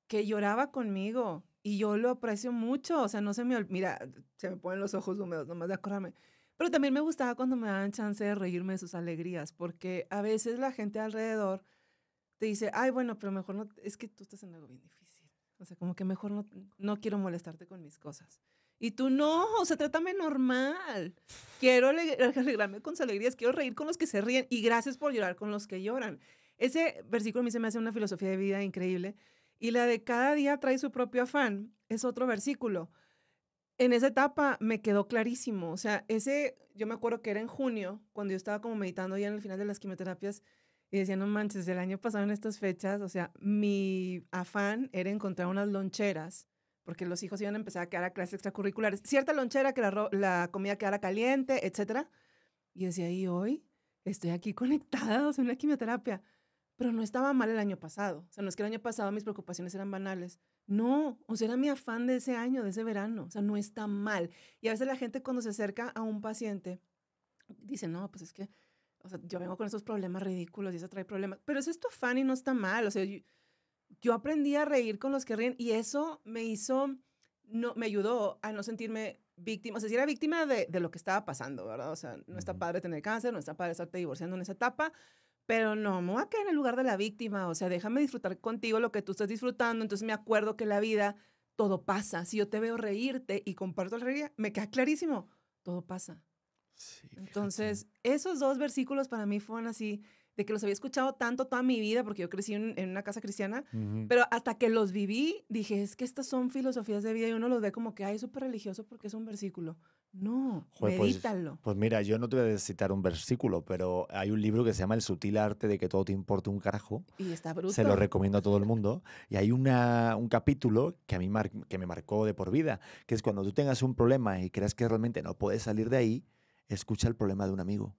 que lloraba conmigo y yo lo aprecio mucho, o sea, no se me mira, se me ponen los ojos húmedos nomás de acordarme. Pero también me gustaba cuando me daban chance de reírme de sus alegrías, porque a veces la gente alrededor te dice, ay, bueno, pero mejor no, es que tú estás en algo bien difícil. O sea, como que mejor no, no quiero molestarte con mis cosas. Y tú no, o sea, trátame normal. Quiero [LAUGHS] alegrarme con sus alegrías, quiero reír con los que se ríen y gracias por llorar con los que lloran. Ese versículo a mí se me hace una filosofía de vida increíble y la de cada día trae su propio afán es otro versículo. En esa etapa me quedó clarísimo. O sea, ese, yo me acuerdo que era en junio, cuando yo estaba como meditando ya en el final de las quimioterapias y decía, no manches, el año pasado en estas fechas, o sea, mi afán era encontrar unas loncheras, porque los hijos iban a empezar a quedar a clases extracurriculares. Cierta lonchera que la, la comida quedara caliente, etcétera. Y decía, y hoy estoy aquí [LAUGHS] conectada, o sea, una quimioterapia pero no estaba mal el año pasado. O sea, no es que el año pasado mis preocupaciones eran banales. No, o sea, era mi afán de ese año, de ese verano. O sea, no está mal. Y a veces la gente cuando se acerca a un paciente dice, no, pues es que, o sea, yo vengo con esos problemas ridículos y eso trae problemas. Pero eso es tu afán y no está mal. O sea, yo, aprendí a reír con los que ríen y eso me hizo, no, me ayudó a no sentirme víctima. O sea, si era víctima de, de lo que estaba pasando, ¿verdad? O sea, no está padre tener cáncer, no está padre estarte divorciando en esa etapa pero no, me voy a caer en el lugar de la víctima, o sea, déjame disfrutar contigo lo que tú estás disfrutando, entonces me acuerdo que la vida, todo pasa. Si yo te veo reírte y comparto la reír, me queda clarísimo, todo pasa. entonces, esos dos versículos para mí fueron así, de que los había escuchado tanto toda mi vida, porque yo crecí en, una casa cristiana, pero hasta que los viví, dije, es que estas son filosofías de vida y uno los ve como que, ay, es súper religioso porque es un versículo. No, pues, medítalo. Pues, mira, yo no te voy a citar un versículo, pero hay un libro que se llama El sutil arte de que todo te importe un carajo. Y está bruto. Se lo recomiendo a todo el mundo. Y hay una, un capítulo que a mí que me marcó de por vida, que es cuando tú tengas un problema y creas que realmente no puedes salir de ahí, escucha el problema de un amigo.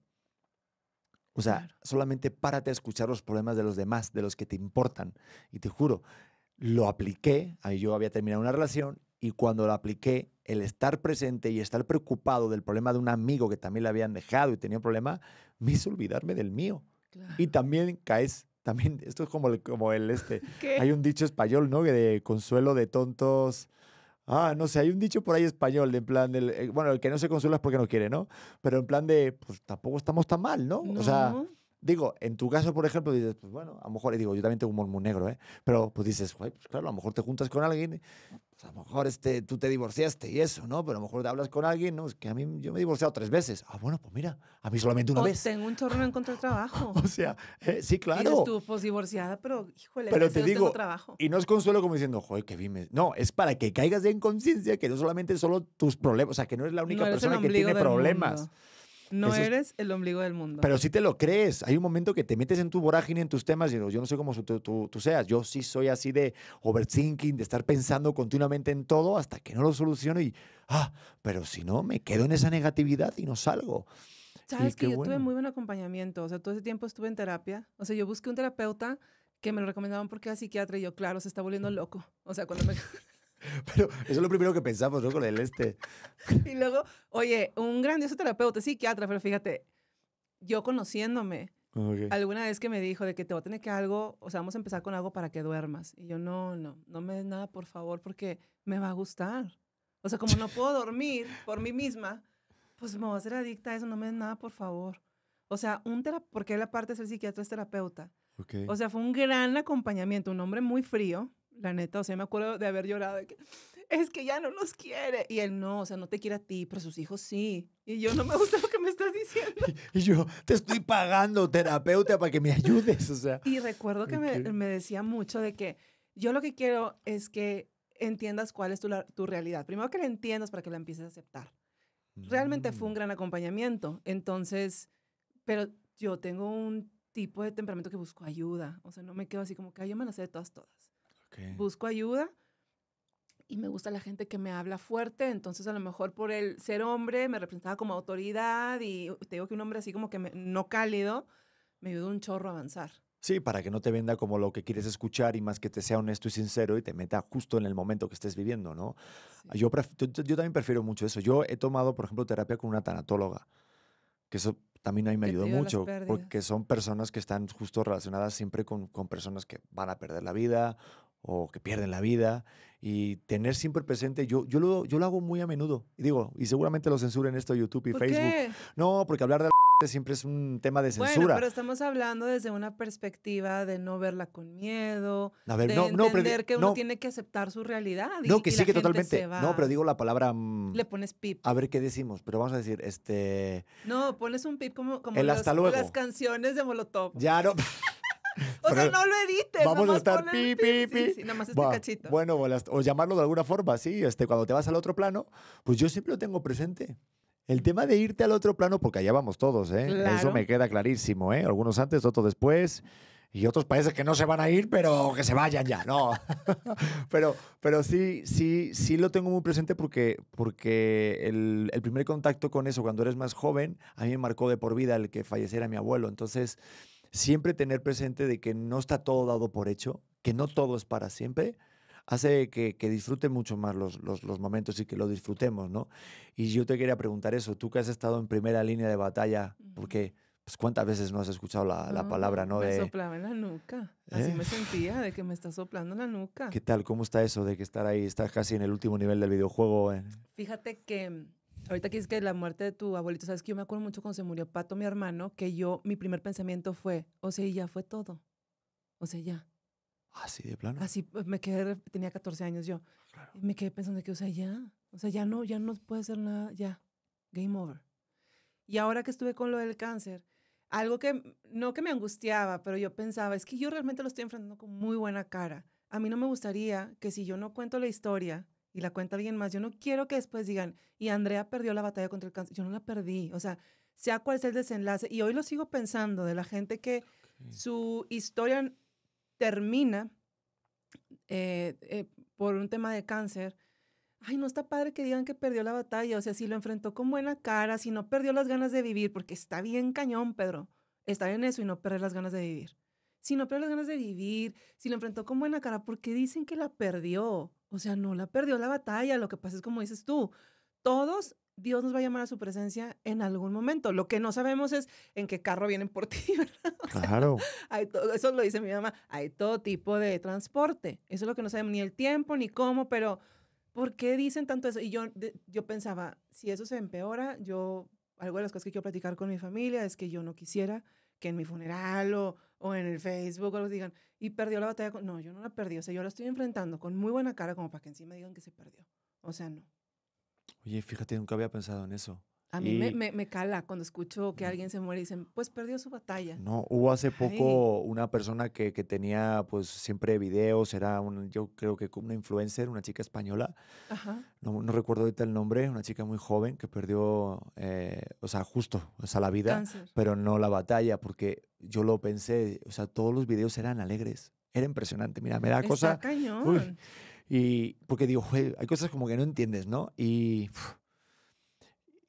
O sea, solamente párate a escuchar los problemas de los demás, de los que te importan. Y te juro, lo apliqué, ahí yo había terminado una relación y cuando lo apliqué, el estar presente y estar preocupado del problema de un amigo que también le habían dejado y tenía un problema, me hizo olvidarme del mío. Y también caes, también, esto es como el, como el este, [LAUGHS] hay un dicho español, ¿no? De consuelo de tontos. Ah, no sé, hay un dicho por ahí español, de en plan, del, eh, bueno, el que no se consuela es porque no quiere, ¿no? Pero en plan de, pues tampoco estamos tan mal, ¿no? O sea, Digo, en tu caso, por ejemplo, dices, pues bueno, a lo mejor, y digo, yo también tengo un humor muy negro, ¿eh? Pero pues dices, pues claro, a lo mejor te juntas con alguien, pues a lo mejor este, tú te divorciaste y eso, ¿no? Pero a lo mejor te hablas con alguien, ¿no? Es que a mí yo me he divorciado tres veces. Ah, bueno, pues mira, a mí solamente una o vez. tengo un chorro en contra del trabajo. [LAUGHS] o sea, eh, sí, claro. Y tú, pues divorciada, pero híjole, pero te digo, trabajo. Y no es consuelo como diciendo, joder, que vimes. No, es para que caigas en conciencia que no solamente solo tus problemas, o sea, que no eres la única persona que tiene problemas. No eres el ombligo del mundo. Pero sí te lo crees. Hay un momento que te metes en tu vorágine, en tus temas, y yo no sé cómo tú, seas. Yo sí soy así de overthinking, de estar pensando continuamente en todo hasta que no lo soluciono y, ah, pero si no, me quedo en esa negatividad y no salgo. Sabes que yo tuve muy buen acompañamiento. O sea, todo ese tiempo estuve en terapia. O sea, yo busqué un terapeuta que me lo recomendaban porque era psiquiatra y yo, claro, se está volviendo loco. O sea, cuando me... Pero eso es lo primero que pensamos, ¿no? Con el este. Y luego, oye, un grandioso terapeuta, psiquiatra, pero fíjate, yo conociéndome, alguna vez que me dijo de que te voy a tener que algo, o sea, vamos a empezar con algo para que duermas. Y yo, no, no, no me des nada, por favor, porque me va a gustar. O sea, como no puedo dormir por mí misma, pues me voy a hacer adicta a eso, no me des nada, por favor. O sea, un terapeuta, porque él aparte de ser psiquiatra es terapeuta. O sea, fue un gran acompañamiento, un hombre muy frío, la neta, o sea, me acuerdo de haber llorado, de que es que ya no nos quiere. Y él no, o sea, no te quiere a ti, pero sus hijos sí. Y yo no me gusta lo que me estás diciendo. [LAUGHS] Y yo, te estoy pagando terapeuta para que me ayudes, o sea. Y recuerdo que me, me, decía mucho de que yo lo que quiero es que entiendas cuál es tu, tu realidad. Primero que la entiendas para que la empieces a aceptar. Realmente fue un mm. gran acompañamiento. Entonces, pero yo tengo un tipo de temperamento que busco ayuda. O sea, no me quedo así como que yo me las sé de todas, todas. Busco ayuda y me gusta la gente que me habla fuerte, entonces a lo mejor por el ser hombre me representaba como autoridad y te digo que un hombre así como que no cálido me ayudó un chorro a avanzar. Sí, para que no te venda como lo que quieres escuchar y más que te sea honesto y sincero y te meta justo en el momento que estés viviendo, ¿no? Yo, yo, también prefiero mucho eso. Yo he tomado, por ejemplo, terapia con una tanatóloga, que eso también a mí me ayudó mucho, porque son personas que están justo relacionadas siempre con, con personas que van a perder la vida o que pierden la vida y tener siempre presente, yo, yo, lo, yo lo hago muy a menudo, y digo, y seguramente lo censuren esto YouTube y Facebook. No, porque hablar de siempre es un tema de censura. Bueno, pero estamos hablando desde una perspectiva de no verla con miedo, de entender que uno tiene que aceptar su realidad. no, que sí, que totalmente. No, pero digo la palabra... Mm, Le pones pip. A ver qué decimos, pero vamos a decir, este... No, pones un pip como, como las canciones de Molotov. Ya, no... [LAUGHS] [LAUGHS] O sea, no lo edites. Vamos a estar pi, pi, pi. Sí, nada más este cachito. Bueno, o llamarlo de alguna forma, sí. Este, cuando te vas al otro plano, pues yo siempre lo tengo presente. El tema de irte al otro plano, porque allá vamos todos, ¿eh? Eso me queda clarísimo, ¿eh? Algunos antes, otros después. Y otros países que no se van a ir, pero que se vayan ya, no. [LAUGHS] pero, pero sí, sí, sí lo tengo muy presente porque, porque el, el, primer contacto con eso cuando eres más joven, a mí me marcó de por vida el que falleciera mi abuelo. Entonces, siempre tener presente de que no está todo dado por hecho, que no todo es para siempre, hace que, que disfrute mucho más los, los, los, momentos y que lo disfrutemos, ¿no? Y yo te quería preguntar eso, tú que has estado en primera línea de batalla, porque pues cuántas veces no has escuchado la, la palabra, ¿no? Me de, soplaba en la nuca, así me ¿Eh? [LAUGHS] sentía, de que me está soplando en la nuca. ¿Qué tal? ¿Cómo está eso de que estar ahí, estás casi en el último nivel del videojuego? Fíjate que ahorita que es que la muerte de tu abuelito, sabes que yo me acuerdo mucho cuando se murió Pato, mi hermano, que yo, mi primer pensamiento fue, o sea, ya fue todo. O sea, ya. Así de plano. Así pues, me quedé, tenía 14 años yo. Y me quedé pensando que, o sea, ya. O sea, ya no, ya no puede ser nada, ya. Game over. Y ahora que estuve con lo del cáncer, algo que no que me angustiaba, pero yo pensaba, es que yo realmente lo estoy enfrentando con muy buena cara. A mí no me gustaría que si yo no cuento la historia y la cuenta alguien más, yo no quiero que después digan, y Andrea perdió la batalla contra el cáncer. Yo no la perdí. O sea, sea cual sea el desenlace. Y hoy lo sigo pensando de la gente que su historia termina eh, eh, por un tema de cáncer. Ay, no está padre que digan que perdió la batalla. O sea, si lo enfrentó con buena cara, si no perdió las ganas de vivir, porque está bien cañón, Pedro. Está en eso y no perder las ganas de vivir. Si no perdió las ganas de vivir, si lo enfrentó con buena cara, ¿por qué dicen que la perdió? O sea, no la perdió la batalla. Lo que pasa es como dices tú, todos Dios nos va a llamar a su presencia en algún momento. Lo que no sabemos es en qué carro vienen por ti, [LAUGHS] ¿verdad? claro. hay todo, eso lo dice mi mamá, hay todo tipo de transporte. Eso es lo que no sabemos, ni el tiempo, ni cómo, pero ¿por qué dicen tanto eso? Y yo, yo pensaba, si eso se empeora, yo, algo de las cosas que quiero platicar con mi familia es que yo no quisiera que en mi funeral o, o en el Facebook o algo digan, y perdió la batalla. Con... No, yo no la perdí, o sea, yo la estoy enfrentando con muy buena cara como para que encima digan que se perdió. O sea, no. Oye, fíjate, nunca había pensado en eso. A mí me, me, cala cuando escucho que alguien se muere y dicen, pues perdió su batalla. No, hubo hace poco una persona que, que, tenía pues siempre videos, era un, yo creo que una influencer, una chica española. Ajá. No, no, recuerdo ahorita el nombre, una chica muy joven que perdió, eh, o sea, justo, o sea, la vida, pero no la batalla, porque yo lo pensé, o sea, todos los videos eran alegres. Era impresionante, mira, me da Está cosa... cañón. Y porque digo, hay cosas como que no entiendes, ¿no? Y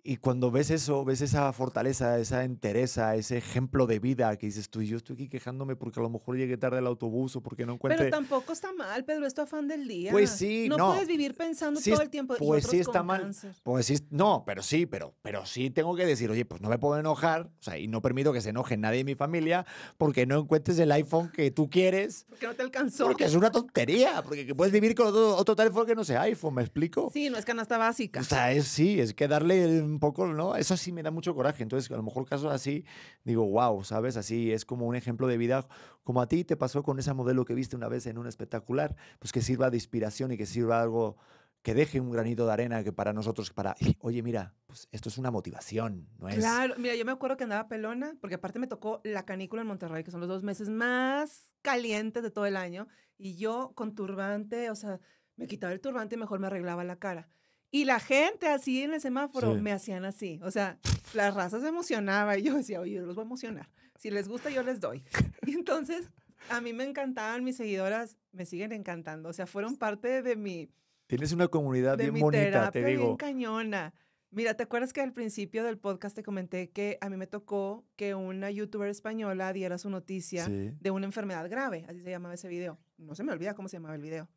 y cuando ves eso, ves esa fortaleza, esa entereza, ese ejemplo de vida que dices tú, y yo estoy aquí quejándome porque a lo mejor llegué tarde al autobús o porque no encuentro. Pero tampoco está mal, Pedro, es tu afán del día. Pues sí, no. No puedes vivir pensando todo el tiempo. Pues sí está mal. Pues sí, no, pero sí, pero, pero sí tengo que decir, oye, pues no me puedo enojar, o sea, y no permito que se enoje nadie en mi familia porque no encuentres el iPhone que tú quieres. Porque no te alcanzó. Porque es una tontería, porque puedes vivir con otro, otro teléfono que no sea iPhone, ¿me explico? Sí, no es canasta básica. O sea, es, sí, es que darle un poco, ¿no? Eso sí me da mucho coraje. Entonces, a lo mejor casos así, digo, wow, ¿sabes? Así es como un ejemplo de vida, como a ti te pasó con esa modelo que viste una vez en un espectacular, pues que sirva de inspiración y que sirva algo que deje un granito de arena que para nosotros, para, oye, mira, pues esto es una motivación, ¿no es? Claro, mira, yo me acuerdo que andaba pelona, porque aparte me tocó la canícula en Monterrey, que son los dos meses más calientes de todo el año, y yo con turbante, o sea, me quitaba el turbante y mejor me arreglaba la cara. Y la gente así en el semáforo me hacían así. O sea, las razas se emocionaba y yo decía, oye, yo los voy a emocionar. Si les gusta, yo les doy. [LAUGHS] Y entonces, a mí me encantaban mis seguidoras, me siguen encantando. O sea, fueron parte de mi... Tienes una comunidad bien bonita, te digo. bien cañona. Mira, ¿te acuerdas que al principio del podcast te comenté que a mí me tocó que una youtuber española diera su noticia de una enfermedad grave? Así se llamaba ese video. No se me olvida cómo se llamaba el video.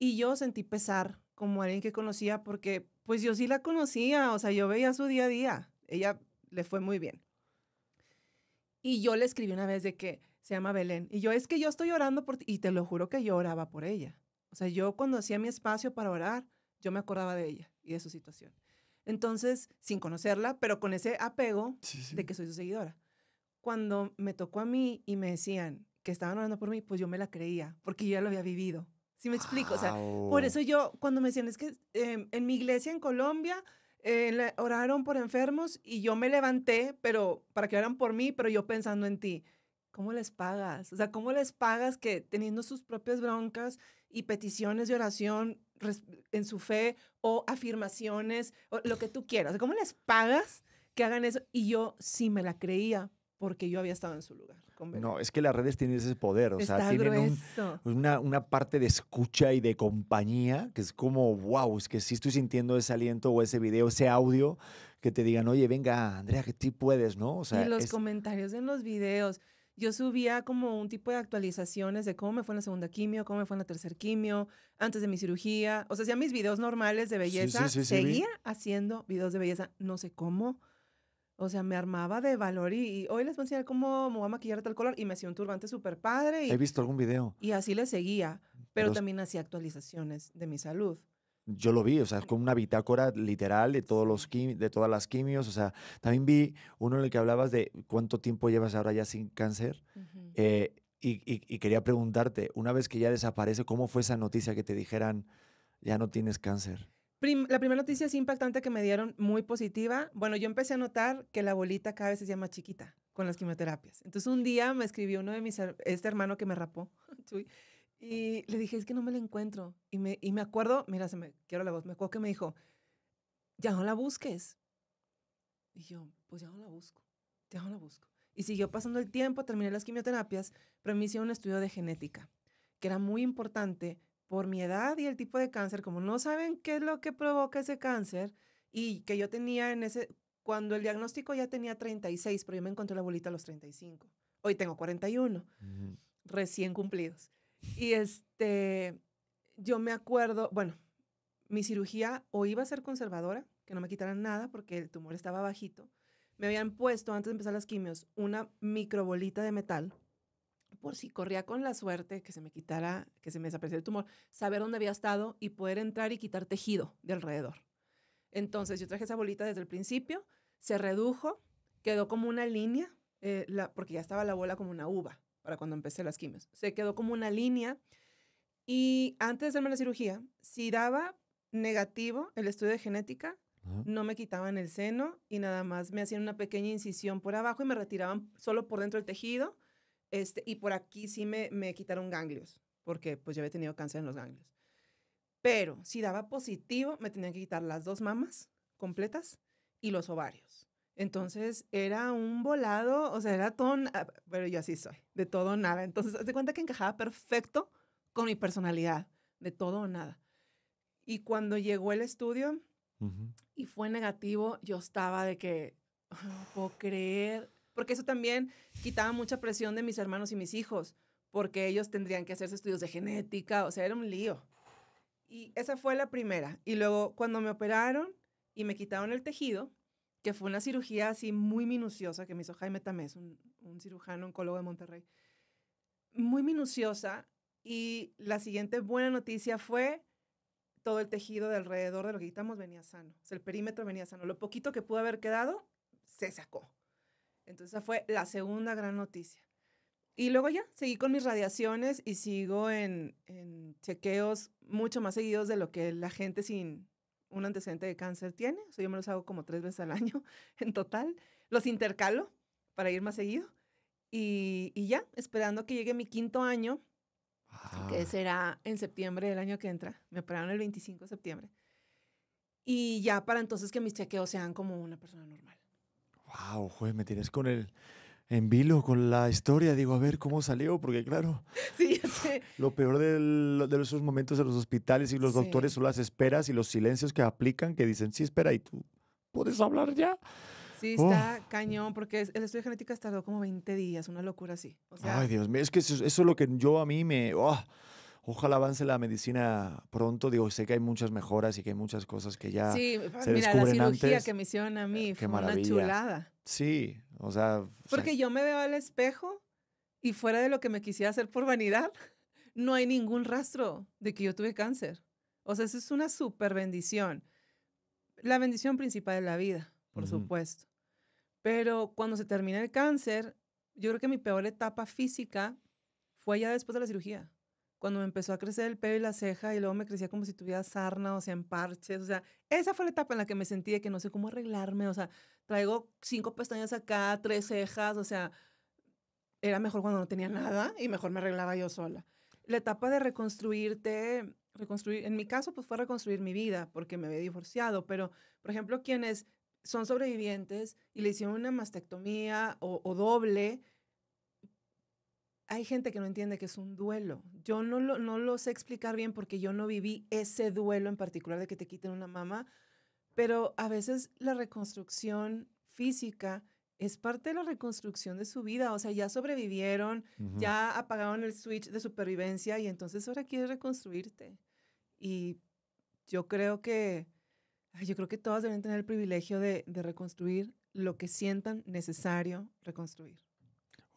Y yo sentí pesar como alguien que conocía porque pues yo sí la conocía, o sea, yo veía su día a día. Ella le fue muy bien. Y yo le escribí una vez de que se llama Belén. Y yo es que yo estoy orando por ti. Y te lo juro que yo oraba por ella. O sea, yo cuando hacía mi espacio para orar, yo me acordaba de ella y de su situación. Entonces, sin conocerla, pero con ese apego de que soy su seguidora. Cuando me tocó a mí y me decían que estaban orando por mí, pues yo me la creía, porque yo ya lo había vivido. ¿Sí me explico? O sea, por eso yo, cuando me decían, es que em, en mi iglesia en Colombia eh, oraron por enfermos y yo me levanté, pero para que oraran por mí, pero yo pensando en ti. ¿Cómo les pagas? O sea, ¿cómo les pagas que teniendo sus propias broncas y peticiones de oración en su fe o afirmaciones o lo que tú quieras? ¿Cómo les pagas que hagan eso? Y yo sí me la creía porque yo había estado en su lugar. No, es que las redes tienen ese poder, o sea, tienen una, una, parte de escucha y de compañía que es como, wow, es que sí estoy sintiendo ese aliento o ese video, ese audio, que te digan, oye, venga, Andrea, que tú puedes, ¿no? O sea, y los comentarios en los videos. yo subía como un tipo de actualizaciones de cómo me fue en la segunda quimio, cómo me fue en la tercera quimio, antes de mi cirugía. O sea, hacía mis videos normales de belleza. Seguía haciendo videos de belleza, no sé cómo. O sea, me armaba de valor y, hoy les voy a enseñar cómo me voy a maquillar de tal color y me hacía un turbante súper padre. He visto algún video. Y así le seguía, pero también hacía actualizaciones de mi salud yo lo vi, o sea, con una bitácora literal de, todos los de todas las quimios, o sea, también vi uno en el que hablabas de cuánto tiempo llevas ahora ya sin cáncer, eh, y, quería preguntarte, una vez que ya desaparece, ¿cómo fue esa noticia que te dijeran, ya no tienes cáncer? La primera noticia es impactante que me dieron, muy positiva. Bueno, yo empecé a notar que la bolita cada vez se llama chiquita con las quimioterapias. Entonces un día me escribió uno de mis, este hermano que me rapó, [LAUGHS] Y le dije, es que no me la encuentro. Y me, y me acuerdo, mira, se me quiero la voz, me acuerdo que me dijo, ya no la busques. Y yo, pues ya no la busco, ya no la busco. Y siguió pasando el tiempo, terminé las quimioterapias, pero me hicieron un estudio de genética, que era muy importante por mi edad y el tipo de cáncer, como no saben qué es lo que provoca ese cáncer, y que yo tenía en ese, cuando el diagnóstico ya tenía 36, pero yo me encontré la bolita a los 35. Hoy tengo 41, recién cumplidos. Y este, yo me acuerdo, bueno, mi cirugía o iba a ser conservadora, que no me quitaran nada porque el tumor estaba bajito. Me habían puesto antes de empezar las quimios una microbolita de metal por si corría con la suerte que se me quitara, que se me desapareciera el tumor, saber dónde había estado y poder entrar y quitar tejido de alrededor. Entonces yo traje esa bolita desde el principio, se redujo, quedó como una línea, eh, la, porque ya estaba la bola como una uva para cuando empecé las quimios. Se quedó como una línea y antes de hacerme la cirugía, si daba negativo el estudio de genética, no me quitaban el seno y nada más me hacían una pequeña incisión por abajo y me retiraban solo por dentro del tejido. Este, y por aquí sí me, me quitaron ganglios, porque pues ya había tenido cáncer en los ganglios. Pero si daba positivo, me tenían que quitar las dos mamas completas y los ovarios. Entonces era un volado, o sea, era todo, pero yo así soy, de todo o nada. Entonces, de cuenta que encajaba perfecto con mi personalidad, de todo o nada. Y cuando llegó el estudio y fue negativo, yo estaba de que, no puedo creer, porque eso también quitaba mucha presión de mis hermanos y mis hijos, porque ellos tendrían que hacerse estudios de genética, o sea, era un lío. Y esa fue la primera. Y luego, cuando me operaron y me quitaron el tejido, que fue una cirugía así muy minuciosa que me hizo Jaime Tamés, un, un cirujano oncólogo de Monterrey. Muy minuciosa. Y la siguiente buena noticia fue todo el tejido de alrededor de lo que quitamos venía sano. O el perímetro venía sano. Lo poquito que pudo haber quedado, se sacó. Entonces, esa fue la segunda gran noticia. Y luego ya, seguí con mis radiaciones y sigo en, en chequeos mucho más seguidos de lo que la gente sin, un antecedente de cáncer tiene. O sea, yo me los hago como tres veces al [LAUGHS] año en total. Los intercalo para ir más seguido. Y, y ya, esperando que llegue mi quinto año, que ah. será en septiembre del año que entra. Me operaron el 25 de septiembre. Y ya para entonces que mis chequeos sean como una persona normal. Wow, joder, me tienes con el en vilo con la historia. Digo, a ver cómo salió, porque claro, [LAUGHS] sí, lo peor de esos momentos en los hospitales y los doctores son las esperas y los silencios que aplican, que dicen, sí, espera, y tú puedes hablar ya. Sí, oh. está cañón, porque el estudio de genética tardó como 20 días, una locura así. Ay, Dios mío, es que eso, es lo que yo a mí me... Oh, ojalá avance la medicina pronto. Digo, sé que hay muchas mejoras y que hay muchas cosas que ya sí, se mira, la cirugía que me hicieron a mí fue una chulada. Sí, o sea... Porque yo me veo al espejo y fuera de lo que me quisiera hacer por vanidad, [LAUGHS] no hay ningún rastro de que yo tuve cáncer. O sea, eso es una súper bendición. La bendición principal de la vida, por supuesto. Pero cuando se termina el cáncer, yo creo que mi peor etapa física fue ya después de la cirugía. Cuando me empezó a crecer el pelo y la ceja y luego me crecía como si tuviera sarna, o sea, en parches. O sea, esa fue la etapa en la que me sentí de que no sé cómo arreglarme. O sea, traigo cinco pestañas acá, tres cejas, o sea, era mejor cuando no tenía nada y mejor me arreglaba yo sola la etapa de reconstruirte, reconstruir, en mi caso, pues fue reconstruir mi vida porque me había divorciado, pero, por ejemplo, quienes son sobrevivientes y le hicieron una mastectomía o, doble, hay gente que no entiende que es un duelo. Yo no lo, no lo sé explicar bien porque yo no viví ese duelo en particular de que te quiten una mama, pero a veces la reconstrucción física es parte de la reconstrucción de su vida. O sea, ya sobrevivieron, ya apagaron el switch de supervivencia y entonces ahora quieres reconstruirte. Y yo creo que, yo creo que todas deben tener el privilegio de, reconstruir lo que sientan necesario reconstruir.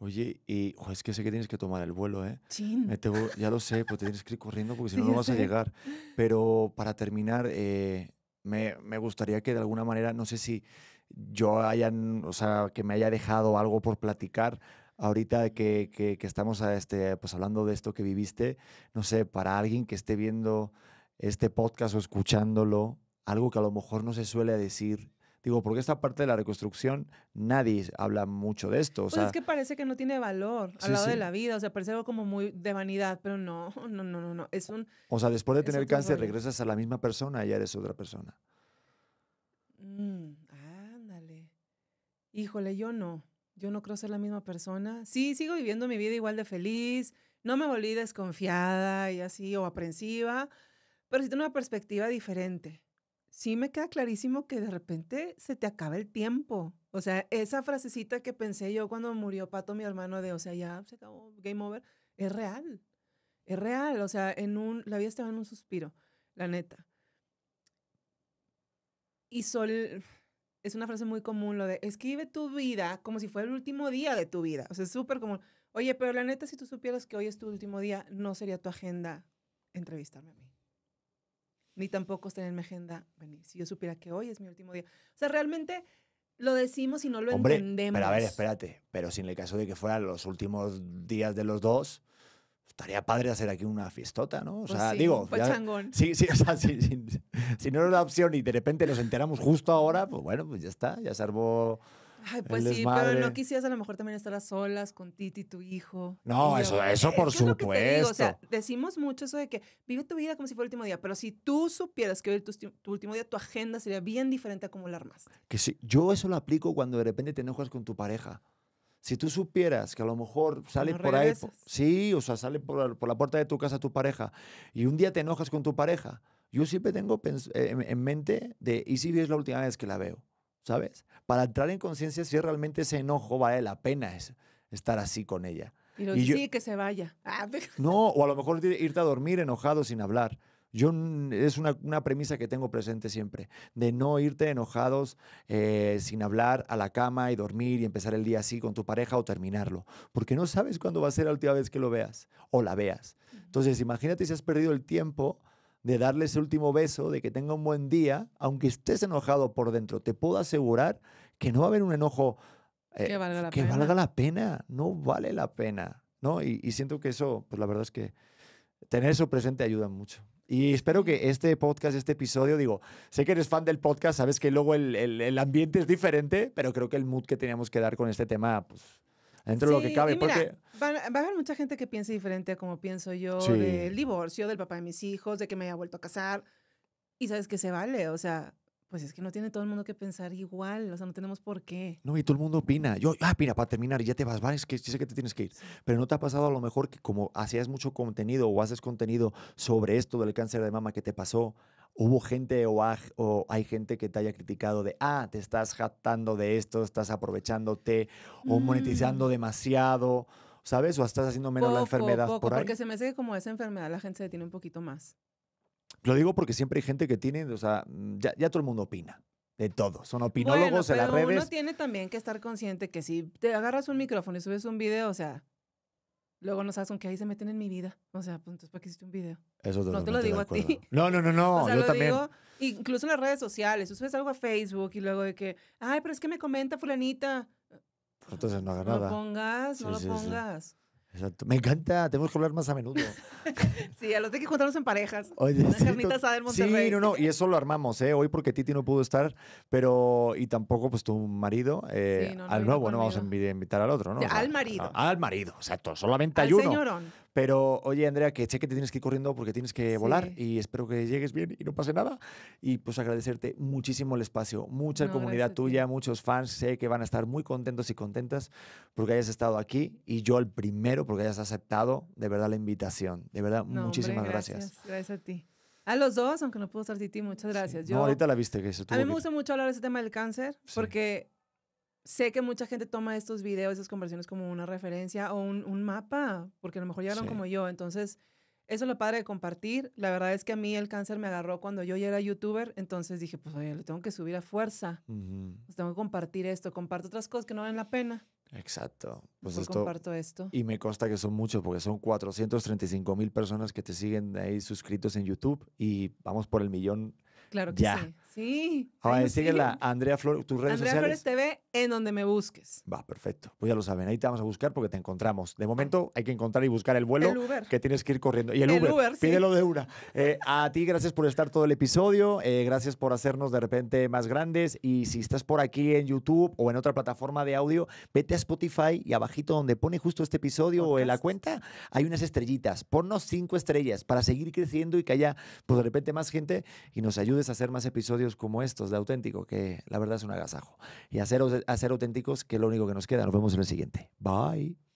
Oye, y es que sé que tienes que tomar el vuelo, ¿eh? Chin. ya lo sé, pero te tienes que ir corriendo porque si no, no vas a llegar. Pero para terminar, eh, me, me, gustaría que de alguna manera, no sé si yo hayan, o sea, que me haya dejado algo por platicar ahorita que, que, que estamos este, pues hablando de esto que viviste, no sé, para alguien que esté viendo este podcast o escuchándolo, algo que a lo mejor no se suele decir. Digo, porque esta parte de la reconstrucción nadie habla mucho de esto. O pues sea, es que parece que no tiene valor al lado de la vida. O sea, parece algo como muy de vanidad, pero no, [LAUGHS] no, no, no. no. Es un. O sea, después de tener cáncer, regresas a la misma persona y ya eres otra persona. Mm, híjole, yo no, yo no creo ser la misma persona. Sí, sigo viviendo mi vida igual de feliz, no me volví desconfiada y así o aprensiva, pero sí tengo una perspectiva diferente. Sí me queda clarísimo que de repente se te acaba el tiempo. O sea, esa frasecita que pensé yo cuando murió Pato, mi hermano, de, o sea, ya se acabó, game over, es real. Es real. O sea, en un, la vida estaba en un suspiro, la neta. Y Sol, es una frase muy común lo de escribe tu vida como si fuera el último día de tu vida. O sea, es súper común. Oye, pero la neta, si tú supieras que hoy es tu último día, no sería tu agenda entrevistarme a mí. Ni tampoco estaría en mi agenda venir. Si yo supiera que hoy es mi último día. O sea, realmente lo decimos y no lo entendemos. Pero a ver, espérate. Pero si en el caso de que fueran los últimos días de los dos, estaría padre hacer aquí una fiestota, ¿no? O pues sea, digo. Sí, sí, o sea, [LAUGHS] si, no era una opción y de repente nos enteramos justo ahora, pues bueno, pues ya está, ya se armó. Ay, pues sí, pero no quisieras a lo mejor también estar a solas con Titi, tu hijo. No, eso, eso por supuesto. o sea, decimos mucho eso de que vive tu vida como si fuera el último día, pero si tú supieras que hoy es tu, último día, tu agenda sería bien diferente a la armaste. Que sí, yo eso lo aplico cuando de repente te enojas con tu pareja. Si tú supieras que a lo mejor sale por ahí, sí, o sea, sale por, la puerta de tu casa tu pareja y un día te enojas con tu pareja, yo siempre tengo eh, en mente de, ¿y si es la última vez que la veo? ¿Sabes? Para entrar en conciencia si realmente ese enojo vale la pena estar así con ella. Y, lo, sí, que se vaya. [LAUGHS] Ah, no, o a lo mejor irte a dormir enojado sin hablar. Yo es una, premisa que tengo presente siempre, de no irte enojados eh, sin hablar a la cama y dormir y empezar el día así con tu pareja o terminarlo, porque no sabes cuándo va a ser la última vez que lo veas o la veas. Entonces, imagínate si has perdido el tiempo de darle ese último beso, de que tenga un buen día, aunque estés enojado por dentro, te puedo asegurar que no va a haber un enojo eh, que, valga la, que pena. valga la pena, no vale la pena, ¿no? Y, y siento que eso, pues la verdad es que tener eso presente ayuda mucho. Y espero que este podcast, este episodio, digo, sé que eres fan del podcast, sabes que luego el, el, ambiente es diferente, pero creo que el mood que teníamos que dar con este tema, pues, dentro de lo que cabe. porque... va, a haber mucha gente que piense diferente a como pienso yo del divorcio, del papá de mis hijos, de que me haya vuelto a casar. Y sabes que se vale, o sea, pues es que no tiene todo el mundo que pensar igual, o sea, no tenemos por qué. No, y todo el mundo opina. Yo, ah, mira, para terminar, y ya te vas, vale, es que sé que te tienes que ir. Pero no te ha pasado a lo mejor que como hacías mucho contenido o haces contenido sobre esto del cáncer de mama que te pasó, hubo gente o, o hay gente que te haya criticado de, ah, te estás jactando de esto, estás aprovechándote o monetizando mm. demasiado, ¿sabes? O estás haciendo menos la enfermedad por ahí. Porque se me hace que como esa enfermedad la gente se detiene un poquito más. Lo digo porque siempre hay gente que tiene, o sea, mm, ya, ya todo el mundo opina. De todo. Son opinólogos en las redes. Uno tiene también que estar consciente que si te agarras un micrófono y subes un video, o sea, luego no sabes con qué ahí se meten en mi vida. O sea, pues entonces, ¿para qué hiciste un video? Eso no te lo digo a ti. No, no, no, no. [LAUGHS] yo también. Digo, incluso en las redes sociales. subes algo a Facebook y luego de que, ay, pero es que me comenta fulanita. Entonces no hagas nada. No lo pongas, no lo pongas. Exacto. Me encanta, tenemos que hablar más a menudo. [LAUGHS] sí, a los de que juntarnos en parejas. Oye, Una sí, carnita asada en Monterrey. Sí, no, no, y eso lo armamos, ¿eh? Hoy porque Titi no pudo estar, pero, y tampoco pues tu marido, eh, al nuevo, no vamos a invitar al otro, ¿no? al marido. al marido, exacto, solamente hay uno. Señorón. Pero oye, Andrea, que sé que te tienes que ir corriendo porque tienes que volar y espero que llegues bien y no pase nada. Y pues agradecerte muchísimo el espacio, mucha comunidad tuya, muchos fans, sé que van a estar muy contentos y contentas porque hayas estado aquí y yo el primero porque hayas aceptado de verdad la invitación. De verdad, muchísimas gracias. Gracias a ti. A los dos, aunque no puedo estar ti, muchas gracias. Yo, no, ahorita la viste que A mí me gusta mucho hablar de ese tema del cáncer porque sé que mucha gente toma estos videos, esas conversiones como una referencia o un, mapa, porque a lo mejor llegaron como yo. Entonces, eso es lo padre de compartir. La verdad es que a mí el cáncer me agarró cuando yo ya era youtuber, entonces dije, pues oye, le tengo que subir a fuerza. Pues, tengo que compartir esto, comparto otras cosas que no valen la pena. Exacto. Pues esto, comparto esto. Y me consta que son muchos, porque son 435 mil personas que te siguen ahí suscritos en YouTube y vamos por el millón Claro que sí. Sí. Ahora, síguela, Andrea Flores, tus redes Andrea sociales. Flores TV en donde me busques. Va, perfecto. Pues ya lo saben, ahí te vamos a buscar porque te encontramos. De momento hay que encontrar y buscar el vuelo que tienes que ir corriendo. Y el, Uber, pídelo de una. Eh, a ti, gracias por estar todo el episodio. Eh, gracias por hacernos de repente más grandes. Y si estás por aquí en YouTube o en otra plataforma de audio, vete a Spotify y abajito donde pone justo este episodio o en la cuenta, hay unas estrellitas. Ponnos cinco estrellas para seguir creciendo y que haya, pues de repente, más gente y nos ayudes a hacer más como estos de auténtico, que la verdad es un agasajo. Y hacer, hacer auténticos, que es lo único que nos queda. Nos vemos en el siguiente. Bye.